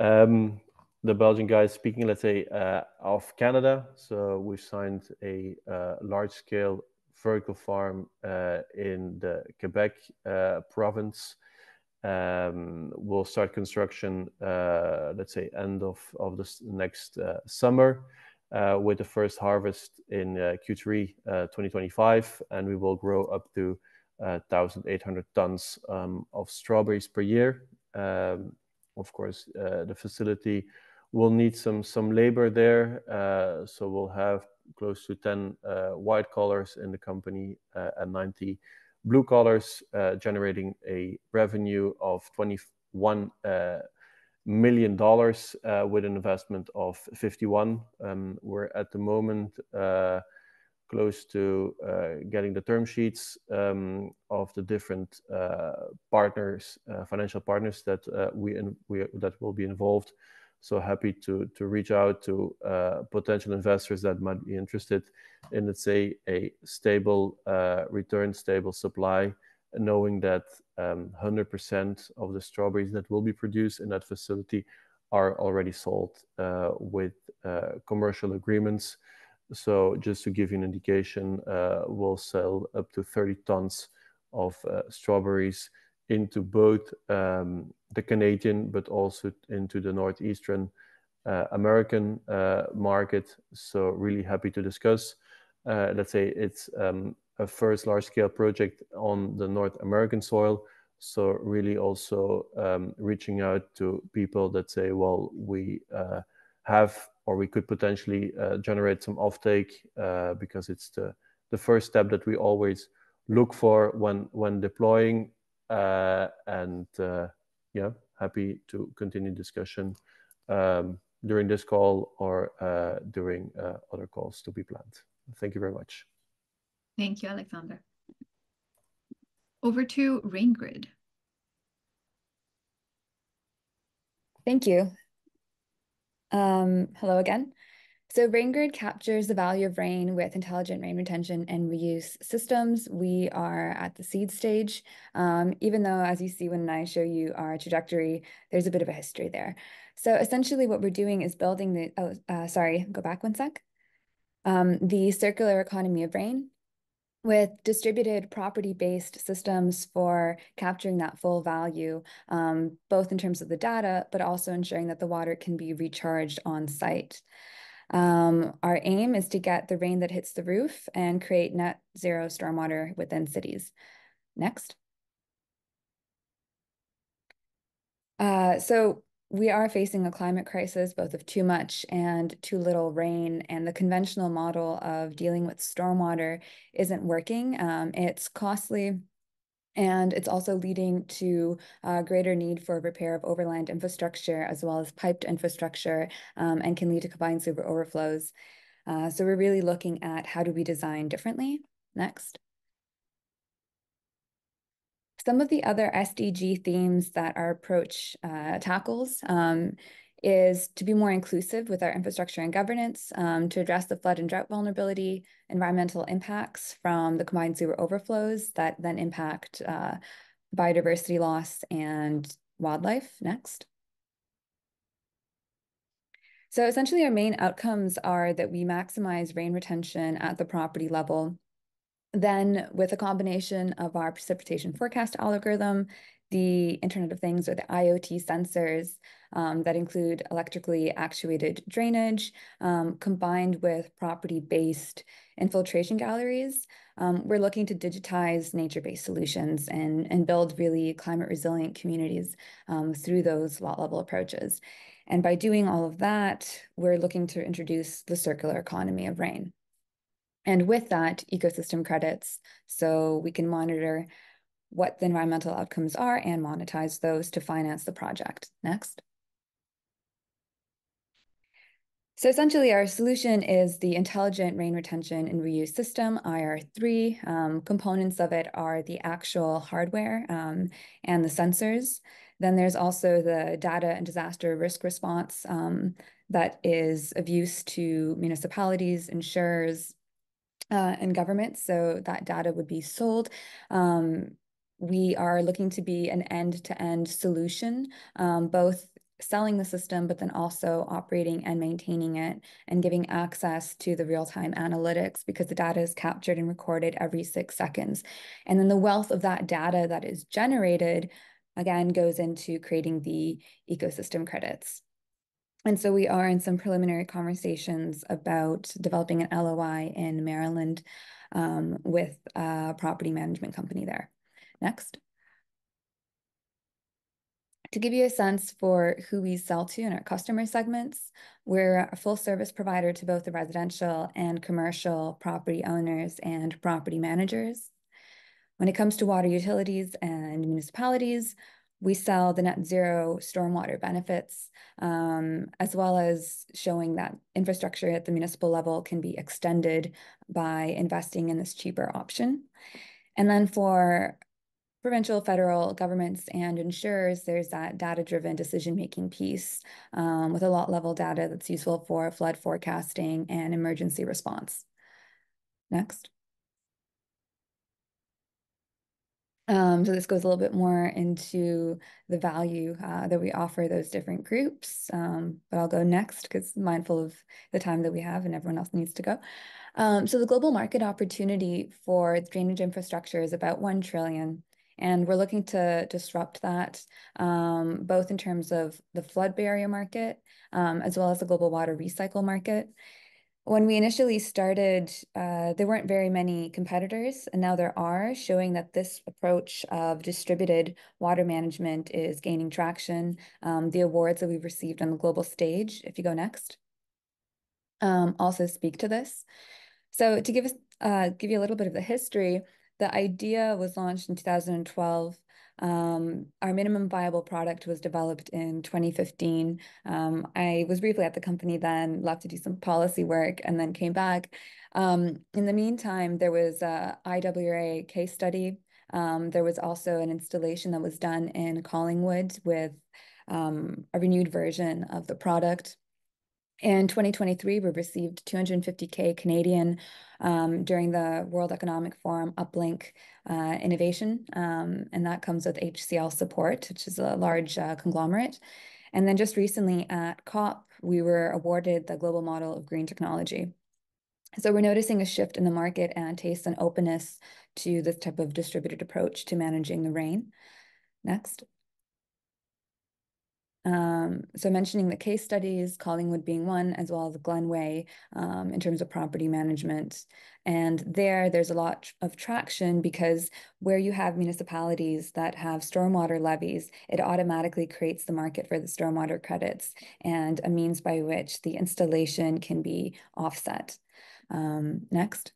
Um, the Belgian guys speaking, let's say, uh, of Canada. So we've signed a uh, large scale vertical farm uh, in the Quebec uh, province. Um, we'll start construction, let's say, end of, this next summer. Uh, with the first harvest in uh, Q3 uh, 2025, and we will grow up to 1,800 tons um, of strawberries per year. Um, of course, the facility will need some some labor there, so we'll have close to 10 white collars in the company and 90 blue collars, generating a revenue of 21 million dollars uh, with an investment of 51. Um, we're at the moment uh, close to uh, getting the term sheets um, of the different uh, partners, uh, financial partners that uh, we, we that will be involved. So happy to to reach out to potential investors that might be interested in, let's say, a stable return, stable supply knowing that um, 100% of the strawberries that will be produced in that facility are already sold uh, with uh, commercial agreements. So just to give you an indication, uh, we'll sell up to 30 tons of uh, strawberries into both um, the Canadian, but also into the Northeastern uh, American uh, market. So really happy to discuss. let's say it's um, a first large scale project on the North American soil. So really also um, reaching out to people that say, well, we uh, have or we could potentially uh, generate some offtake uh, because it's the, the first step that we always look for when when deploying. Uh, and uh, yeah, happy to continue discussion um, during this call or uh, during other calls to be planned. Thank you very much. Thank you, Alexander. Over to RainGrid. Thank you. Um, hello again. So RainGrid captures the value of rain with intelligent rain retention and reuse systems. We are at the seed stage, um, even though as you see when I show you our trajectory, there's a bit of a history there. So essentially what we're doing is building the, oh, uh, sorry, go back one sec. Um, the circular economy of rain with distributed property-based systems for capturing that full value, um, both in terms of the data, but also ensuring that the water can be recharged on site. Um, our aim is to get the rain that hits the roof and create net zero stormwater within cities. Next. Uh, so we are facing a climate crisis, both of too much and too little rain, and the conventional model of dealing with stormwater isn't working. Um, it's costly. And it's also leading to a greater need for repair of overland infrastructure as well as piped infrastructure um, and can lead to combined sewer overflows. Uh, so we're really looking at how do we design differently. Next. Some of the other SDG themes that our approach uh, tackles um, is to be more inclusive with our infrastructure and governance, um, to address the flood and drought vulnerability, environmental impacts from the combined sewer overflows that then impact uh, biodiversity loss and wildlife. Next. So essentially our main outcomes are that we maximize rain retention at the property level then with a combination of our precipitation forecast algorithm, the Internet of Things or the IoT sensors um, that include electrically actuated drainage, um, combined with property-based infiltration galleries, um, we're looking to digitize nature-based solutions and, and build really climate-resilient communities um, through those lot-level approaches. And by doing all of that, we're looking to introduce the circular economy of rain. And with that, ecosystem credits, so we can monitor what the environmental outcomes are and monetize those to finance the project. Next. So essentially, our solution is the Intelligent Rain Retention and Reuse System, IR3. Um, components of it are the actual hardware um, and the sensors. Then there's also the data and disaster risk response um, that is of use to municipalities, insurers, uh, and governments. So that data would be sold. Um, we are looking to be an end-to-end solution, um, both selling the system, but then also operating and maintaining it and giving access to the real-time analytics because the data is captured and recorded every six seconds. And then the wealth of that data that is generated, again, goes into creating the ecosystem credits. And so we are in some preliminary conversations about developing an LOI in Maryland um, with a property management company there. Next. To give you a sense for who we sell to in our customer segments, we're a full service provider to both the residential and commercial property owners and property managers. When it comes to water utilities and municipalities, we sell the net zero stormwater benefits, um, as well as showing that infrastructure at the municipal level can be extended by investing in this cheaper option. And then for provincial, federal governments and insurers, there's that data-driven decision-making piece um, with a lot level data that's useful for flood forecasting and emergency response. Next. Um, so this goes a little bit more into the value uh, that we offer those different groups, um, but I'll go next because mindful of the time that we have and everyone else needs to go. Um, so the global market opportunity for drainage infrastructure is about 1 trillion. And we're looking to disrupt that, um, both in terms of the flood barrier market, um, as well as the global water recycle market. When we initially started, uh, there weren't very many competitors, and now there are, showing that this approach of distributed water management is gaining traction. Um, the awards that we've received on the global stage, if you go next, um, also speak to this. So to give us, uh, give you a little bit of the history, the idea was launched in 2012. Um, our minimum viable product was developed in 2015. Um, I was briefly at the company then, left to do some policy work, and then came back. Um, in the meantime, there was a IWRA case study. Um, there was also an installation that was done in Collingwood with um, a renewed version of the product. In 2023, we received 250K Canadian um, during the World Economic Forum Uplink uh, Innovation, um, and that comes with HCL support, which is a large uh, conglomerate. And then just recently at COP, we were awarded the Global Model of Green Technology. So we're noticing a shift in the market and taste and openness to this type of distributed approach to managing the rain. Next. Um, so mentioning the case studies, Collingwood being one, as well as Glenway um, in terms of property management. And there, there's a lot of traction because where you have municipalities that have stormwater levies, it automatically creates the market for the stormwater credits and a means by which the installation can be offset. Um, next.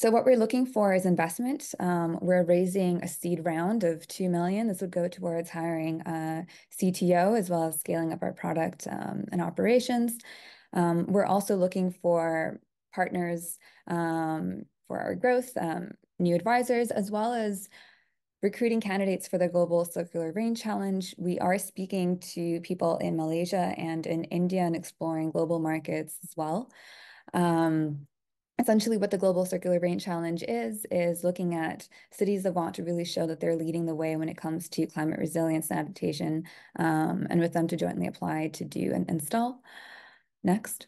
So what we're looking for is investment. Um, we're raising a seed round of 2 million. This would go towards hiring a CTO as well as scaling up our product um, and operations. Um, we're also looking for partners um, for our growth, um, new advisors, as well as recruiting candidates for the Global Circular Rain Challenge. We are speaking to people in Malaysia and in India and exploring global markets as well. Um, essentially what the global circular rain challenge is is looking at cities that want to really show that they're leading the way when it comes to climate resilience and adaptation um, and with them to jointly apply to do and install. Next.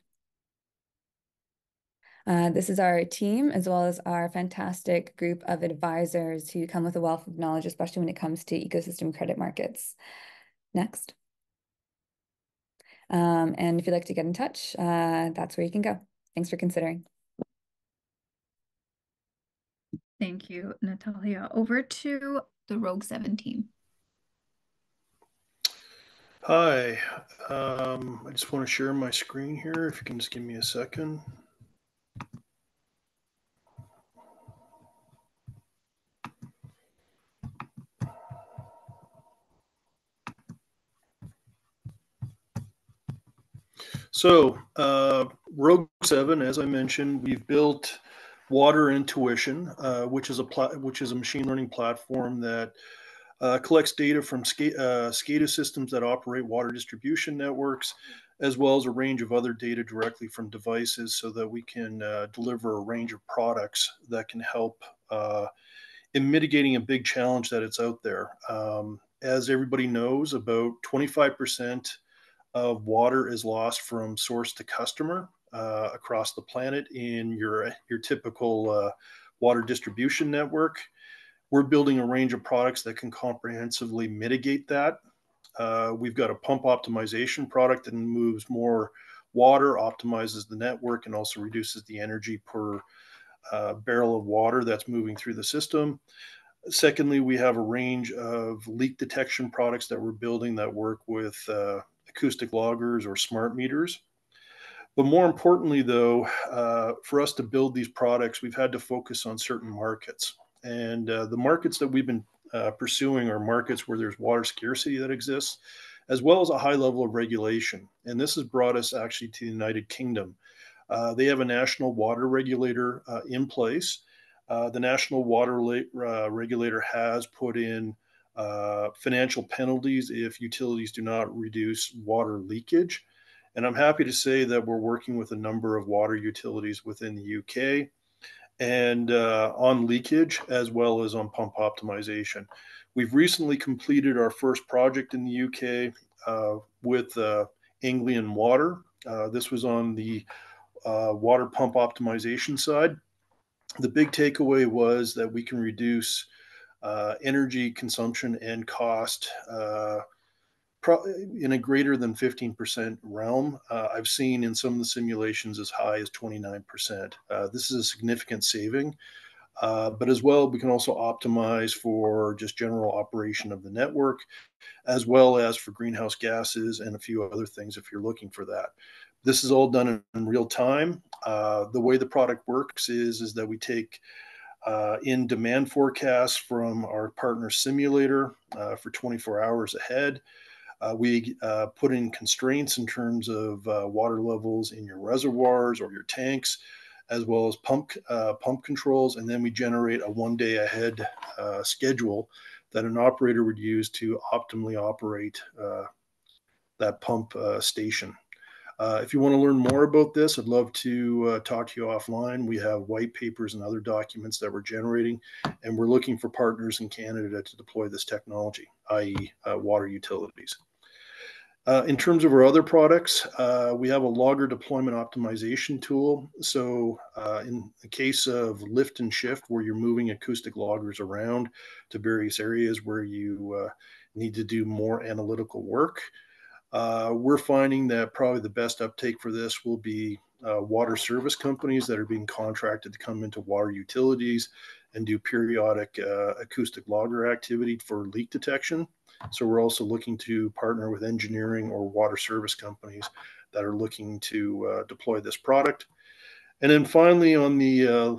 Uh, this is our team as well as our fantastic group of advisors who come with a wealth of knowledge especially when it comes to ecosystem credit markets. Next. Um, and if you'd like to get in touch uh, that's where you can go. Thanks for considering Thank you, Natalia. Over to the Rogue 7 team. Hi, um, I just want to share my screen here. If you can just give me a second. So, uh, Rogue 7, as I mentioned, we've built Water Intuition, uh, which is a pla- which is a machine learning platform that uh, collects data from SCADA, uh, SCADA systems that operate water distribution networks, as well as a range of other data directly from devices, so that we can uh, deliver a range of products that can help uh, in mitigating a big challenge that it's out there. Um, as everybody knows, about 25% of water is lost from source to customer uh, across the planet in your your typical uh, water distribution network. We're building a range of products that can comprehensively mitigate that. Uh, we've got a pump optimization product that moves more water, optimizes the network, and also reduces the energy per uh, barrel of water that's moving through the system. Secondly, we have a range of leak detection products that we're building that work with uh, acoustic loggers or smart meters. But more importantly, though, uh, for us to build these products, we've had to focus on certain markets. And uh, the markets that we've been uh, pursuing are markets where there's water scarcity that exists, as well as a high level of regulation. And this has brought us actually to the United Kingdom. Uh, they have a national water regulator uh, in place uh, the National Water uh, Regulator has put in financial penalties if utilities do not reduce water leakage. And I'm happy to say that we're working with a number of water utilities within the UK and uh, on leakage as well as on pump optimization. We've recently completed our first project in the UK uh, with uh, Anglian Water. Uh, this was on the water pump optimization side the big takeaway was that we can reduce uh, energy consumption and cost uh, pro- in a greater than 15% realm. Uh, I've seen in some of the simulations as high as 29%. Uh, this is a significant saving. Uh, but as well, we can also optimize for just general operation of the network, as well as for greenhouse gases and a few other things if you're looking for that. This is all done in, real time. Uh, the way the product works is, is that we take uh, in demand forecasts from our partner simulator uh, for 24 hours ahead. Uh, we uh, put in constraints in terms of uh, water levels in your reservoirs or your tanks, as well as pump pump controls, and then we generate a one day ahead schedule that an operator would use to optimally operate that pump station. Uh, if you want to learn more about this, I'd love to uh, talk to you offline. We have white papers and other documents that we're generating, and we're looking for partners in Canada to deploy this technology, i.e., uh, water utilities. Uh, in terms of our other products, uh, we have a logger deployment optimization tool. So, uh, in the case of lift and shift, where you're moving acoustic loggers around to various areas where you need to do more analytical work, uh, we're finding that probably the best uptake for this will be uh, water service companies that are being contracted to come into water utilities and do periodic uh, acoustic logger activity for leak detection. So we're also looking to partner with engineering or water service companies that are looking to uh, deploy this product. And then finally, on the uh,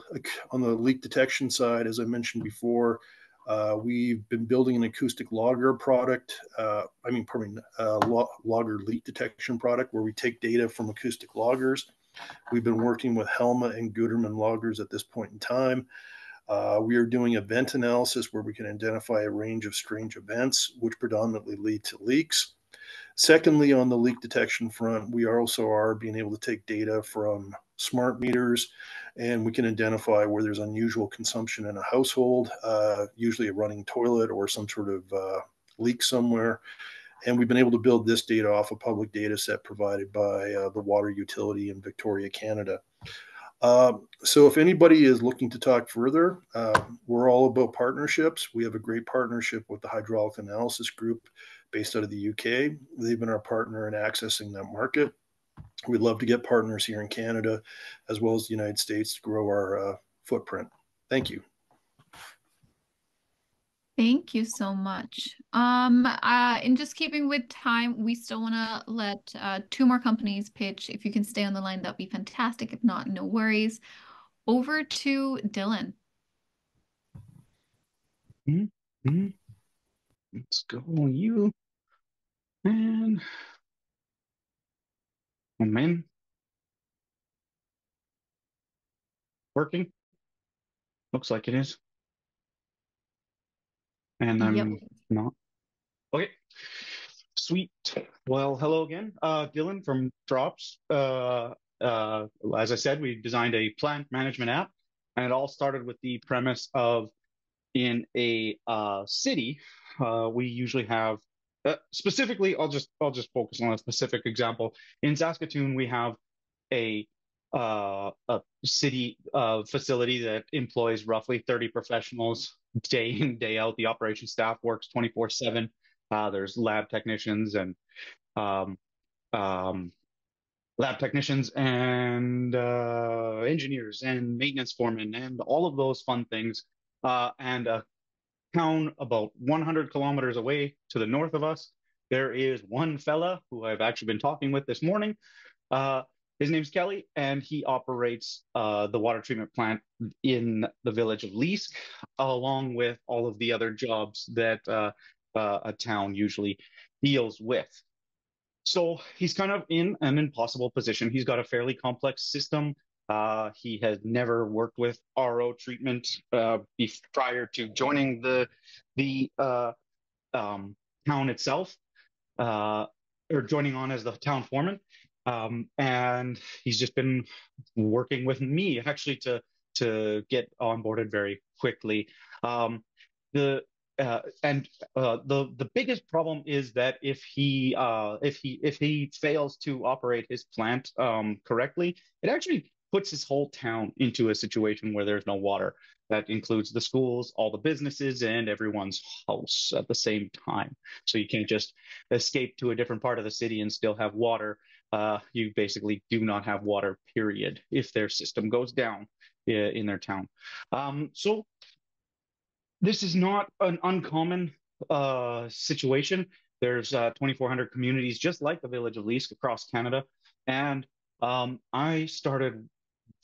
on the leak detection side, as I mentioned before, uh, we've been building an acoustic logger product. Uh, I mean, pardon me, uh, logger leak detection product where we take data from acoustic loggers. We've been working with Helma and Gutermann loggers at this point in time. Uh, we are doing event analysis where we can identify a range of strange events, which predominantly lead to leaks. Secondly, on the leak detection front, we also are being able to take data from smart meters and we can identify where there's unusual consumption in a household, uh, usually a running toilet or some sort of uh, leak somewhere. And we've been able to build this data off a public data set provided by uh, the water utility in Victoria, Canada. Uh, so if anybody is looking to talk further, uh, we're all about partnerships. We have a great partnership with the Hydraulic Analysis Group based out of the UK. They've been our partner in accessing that market. We'd love to get partners here in Canada as well as the United States to grow our uh, footprint. Thank you. Thank you so much. Um, uh, in just keeping with time, we still want to let uh, two more companies pitch. If you can stay on the line, that'd be fantastic. If not, no worries. Over to Dylan. Mm -hmm. Let's go, you. And in. Working? Looks like it is. And I'm Yep. not. Okay. Sweet. Well, hello again. Uh, Dylan from Drops. Uh, uh, as I said, we designed a plant management app, and it all started with the premise of in a uh, city, uh, we usually have uh, specifically. I'll just I'll just focus on a specific example. In Saskatoon, we have a uh, a city uh, facility that employs roughly 30 professionals day in day out. The operation staff works 24 seven. Uh, there's lab technicians and um, um, lab technicians and uh, engineers and maintenance foremen and all of those fun things. Uh, and a town about 100 kilometers away to the north of us, there is one fella who I've actually been talking with this morning. Uh, his name's Kelly, and he operates uh, the water treatment plant in the village of Leask, along with all of the other jobs that uh, uh, a town usually deals with. So he's kind of in an impossible position. He's got a fairly complex system. Uh, he has never worked with RO treatment uh, prior to joining the the uh, um, town itself, or joining on as the town foreman. Um, and he's just been working with me actually to to get onboarded very quickly. Um, the uh, and uh, the the biggest problem is that if he uh, if he if he fails to operate his plant um, correctly, it actually puts his whole town into a situation where there's no water. That includes the schools, all the businesses, and everyone's house at the same time. So you can't just escape to a different part of the city and still have water. Uh, you basically do not have water, period, if their system goes down uh, in their town. Um, so this is not an uncommon uh, situation. There's uh, 2,400 communities just like the village of Leask across Canada. And um, I started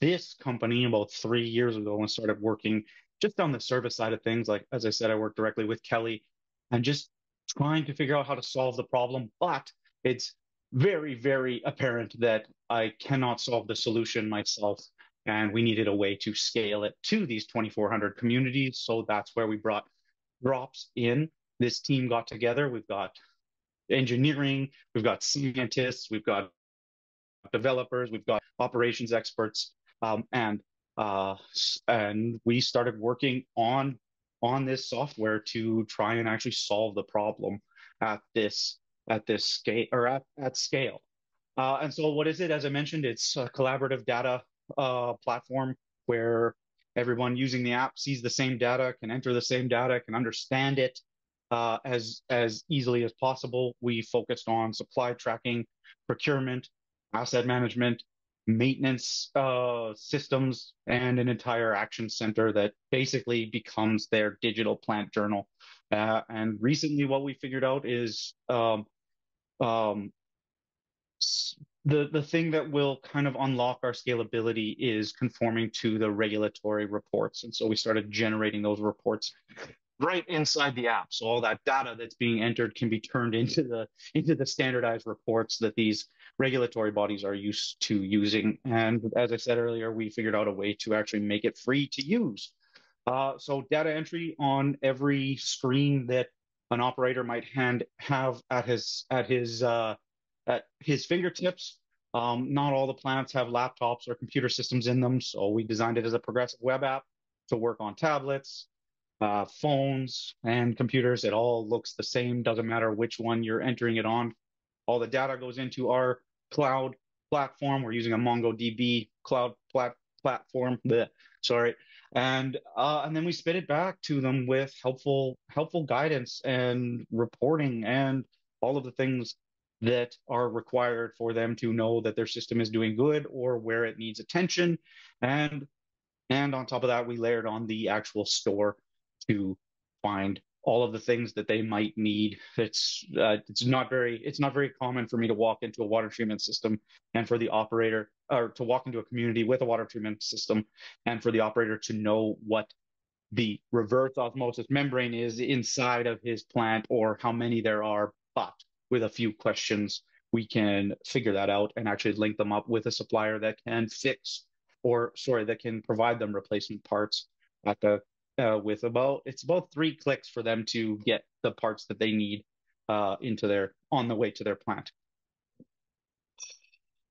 this company about three years ago and started working just on the service side of things. Like, as I said, I work directly with Kelly and just trying to figure out how to solve the problem. But it's very, very apparent that I cannot solve the solution myself. And we needed a way to scale it to these 2,400 communities. So that's where we brought Drops in. This team got together. We've got engineering, we've got scientists, we've got developers, we've got operations experts, um, and uh, and we started working on on this software to try and actually solve the problem at this at this scale or at, at scale. Uh, and so what is it? As I mentioned, it's a collaborative data uh, platform where everyone using the app sees the same data, can enter the same data, can understand it uh, as as easily as possible. We focused on supply tracking, procurement, asset management, maintenance uh, systems, and an entire action center that basically becomes their digital plant journal. Uh, and recently, what we figured out is um, um, the the thing that will kind of unlock our scalability is conforming to the regulatory reports. And so we started generating those reports right inside the app. So all that data that's being entered can be turned into the into the standardized reports that these regulatory bodies are used to using. And as I said earlier, we figured out a way to actually make it free to use. Uh, so data entry on every screen that an operator might hand have at his at his uh, at his fingertips. Um, not all the plants have laptops or computer systems in them, so we designed it as a progressive web app to work on tablets, uh, phones, and computers. It all looks the same. Doesn't matter which one you're entering it on. All the data goes into our cloud platform. We're using a MongoDB cloud plat- platform. Blech, sorry, and uh, and then we spit it back to them with helpful helpful guidance and reporting and all of the things that are required for them to know that their system is doing good or where it needs attention. And and on top of that we layered on the actual store to find all of the things that they might need. It's uh, it's not very it's not very common for me to walk into a water treatment system and for the operator or to walk into a community with a water treatment system and for the operator to know what the reverse osmosis membrane is inside of his plant or how many there are. But with a few questions we can figure that out and actually link them up with a supplier that can fix or sorry that can provide them replacement parts at the uh, with about it's about three clicks for them to get the parts that they need uh, into their on the way to their plant.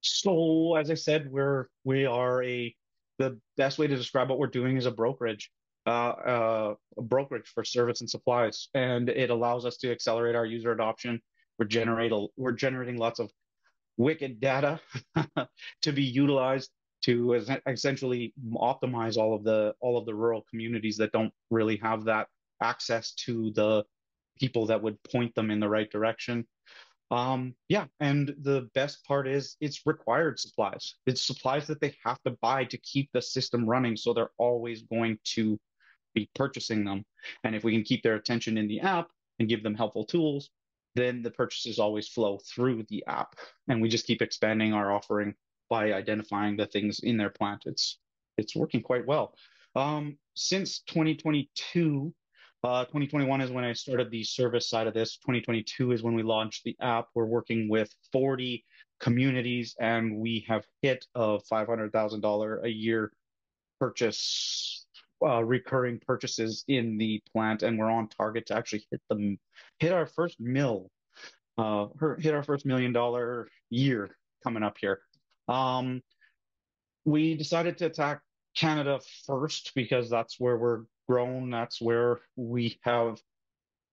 So as I said, we're we are a the best way to describe what we're doing is a brokerage, uh, uh, a brokerage for service and supplies, and it allows us to accelerate our user adoption. We're generate a, we're generating lots of wicked data <laughs> to be utilized to essentially optimize all of the all of the rural communities that don't really have that access to the people that would point them in the right direction. Um, yeah, and the best part is it's required supplies. It's supplies that they have to buy to keep the system running, so they're always going to be purchasing them. And if we can keep their attention in the app and give them helpful tools, then the purchases always flow through the app, and we just keep expanding our offering by identifying the things in their plant. It's it's working quite well. Um, since 2022, uh, 2021 is when I started the service side of this. 2022 is when we launched the app. We're working with 40 communities, and we have hit a $500,000 a year purchase, uh, recurring purchases in the plant, and we're on target to actually hit the hit our first mill, uh, hit our first million dollar year coming up here. Um, we decided to attack Canada first because that's where we're grown. That's where we have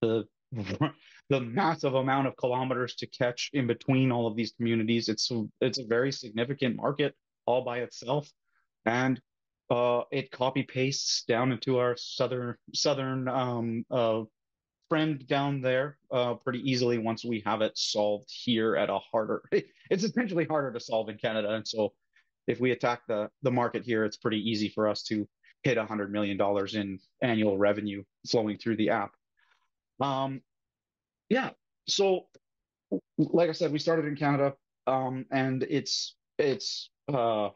the <laughs> the massive amount of kilometers to catch in between all of these communities. It's it's a very significant market all by itself, and uh, it copy pastes down into our southern southern um, uh, friend down there uh, pretty easily once we have it solved here at a harder. <laughs> It's essentially harder to solve in Canada, and so if we attack the the market here, it's pretty easy for us to hit a hundred million dollars in annual revenue flowing through the app. Um, yeah, so like I said, we started in Canada, um, and it's it's uh,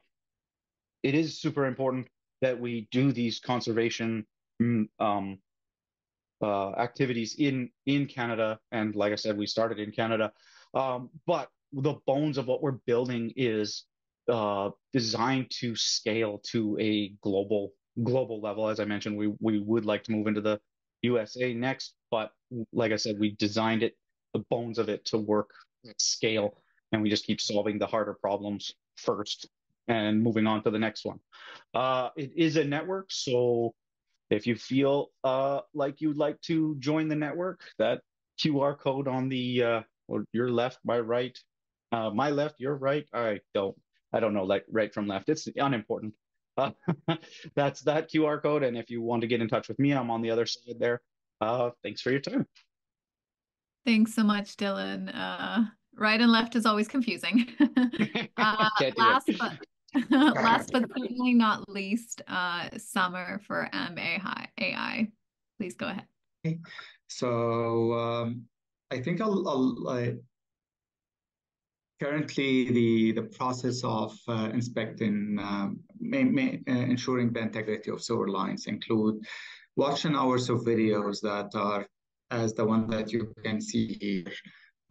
it is super important that we do these conservation mm, um, uh, activities in in Canada, and like I said, we started in Canada. Um, but the bones of what we're building is uh, designed to scale to a global global level. As I mentioned, we we would like to move into the USA next, but like I said, we designed it, the bones of it, to work at scale, and we just keep solving the harder problems first and moving on to the next one. Uh, it is a network, so if you feel uh, like you'd like to join the network, that QR code on the uh, or your left, my right, uh, my left, your right. I don't, I don't know, like right from left. It's unimportant. Uh, <laughs> that's that QR code. And if you want to get in touch with me, I'm on the other side there. Uh, thanks for your time. Thanks so much, Dylan. Uh, right and left is always confusing. <laughs> <laughs> uh, last but <laughs> Last but certainly not least, uh, Summer for AI. Please go ahead. Okay. So um, I think I'll, I'll I, currently the the process of uh, inspecting, um, may, may, uh, ensuring the integrity of sewer lines include watching hours of videos that are as the one that you can see here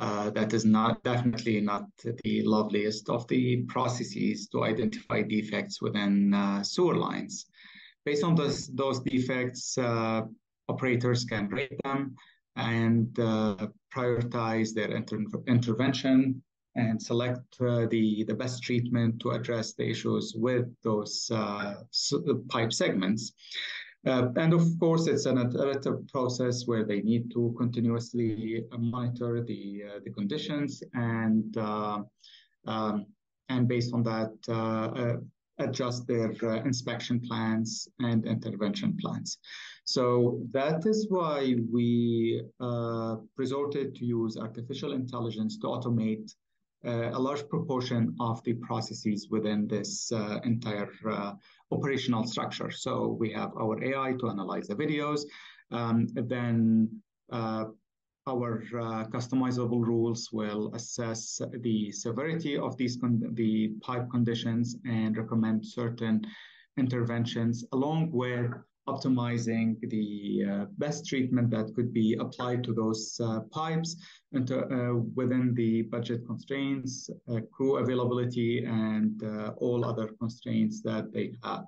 uh, that is not definitely not the loveliest of the processes to identify defects within uh, sewer lines. Based on those, those defects, uh, operators can rate them and uh, prioritize their inter intervention and select uh, the, the best treatment to address the issues with those pipe segments. Uh, and of course, it's an iterative process where they need to continuously monitor the uh, the conditions and uh, um, and based on that uh, uh, adjust their uh, inspection plans and intervention plans. So that is why we resorted to use artificial intelligence to automate uh, a large proportion of the processes within this uh, entire uh, operational structure. So we have our AI to analyze the videos, um, then uh, our uh, customizable rules will assess the severity of these the pipe conditions and recommend certain interventions along with optimizing the uh, best treatment that could be applied to those uh, pipes into, uh, within the budget constraints, uh, crew availability, and uh, all other constraints that they have,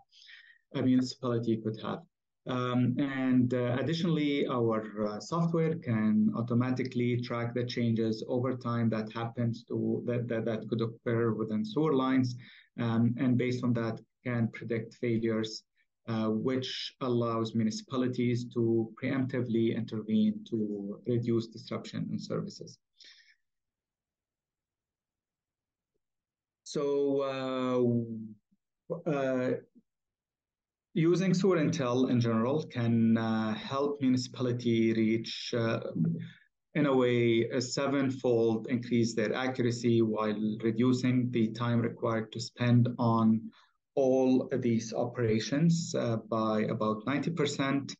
a municipality could have. Um, and uh, additionally, our software can automatically track the changes over time that happens to that, that, that could occur within sewer lines, um, and based on that, can predict failures uh, which allows municipalities to preemptively intervene to reduce disruption in services. So uh, uh, using Sewer Intel in general can uh, help municipality reach uh, in a way, a sevenfold increase their accuracy while reducing the time required to spend on all these operations uh, by about 90%,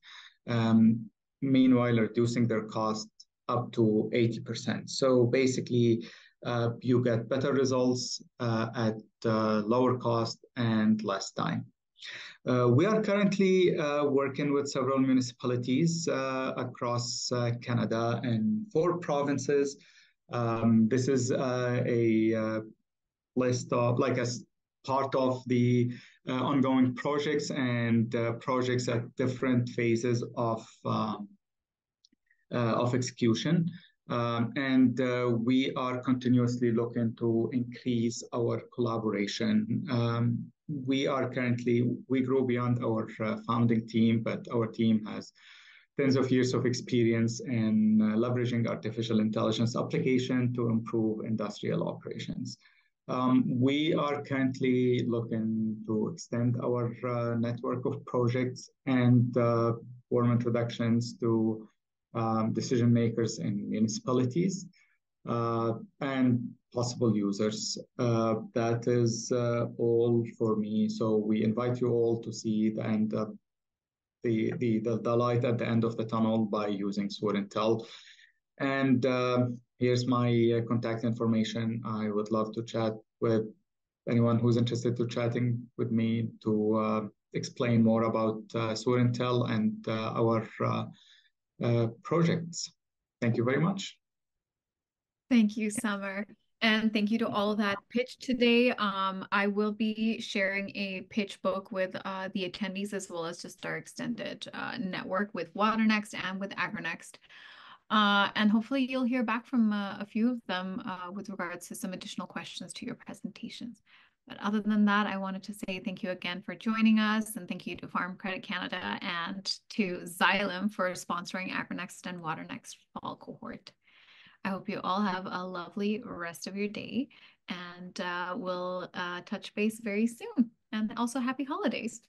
um, meanwhile reducing their cost up to 80%. So basically, uh, you get better results uh, at uh, lower cost and less time. Uh, we are currently working with several municipalities across Canada and four provinces. Um, this is a list of like a part of the uh, ongoing projects and uh, projects at different phases of um, uh, of execution. Um, and uh, we are continuously looking to increase our collaboration. Um, we are currently, we grow beyond our uh, founding team, but our team has tens of years of experience in uh, leveraging artificial intelligence application to improve industrial operations. Um, we are currently looking to extend our uh, network of projects and uh, warm introductions to um, decision makers in municipalities uh, and possible users. Uh, that is uh, all for me. So we invite you all to see the end the, the, the, the light at the end of the tunnel by using Sewer Intel. And uh, here's my uh, contact information. I would love to chat with anyone who's interested to chatting with me to uh, explain more about uh, and uh, our projects. Thank you very much. Thank you, Summer. And thank you to all that pitched today. Um, I will be sharing a pitch book with uh, the attendees as well as just our extended uh, network with WaterNext and with AgriNext. Uh, and hopefully you'll hear back from uh, a few of them uh, with regards to some additional questions to your presentations. But other than that, I wanted to say thank you again for joining us and thank you to Farm Credit Canada and to Xylem for sponsoring AgriNext and WaterNext fall cohort. I hope you all have a lovely rest of your day and uh, we'll uh, touch base very soon. And also happy holidays.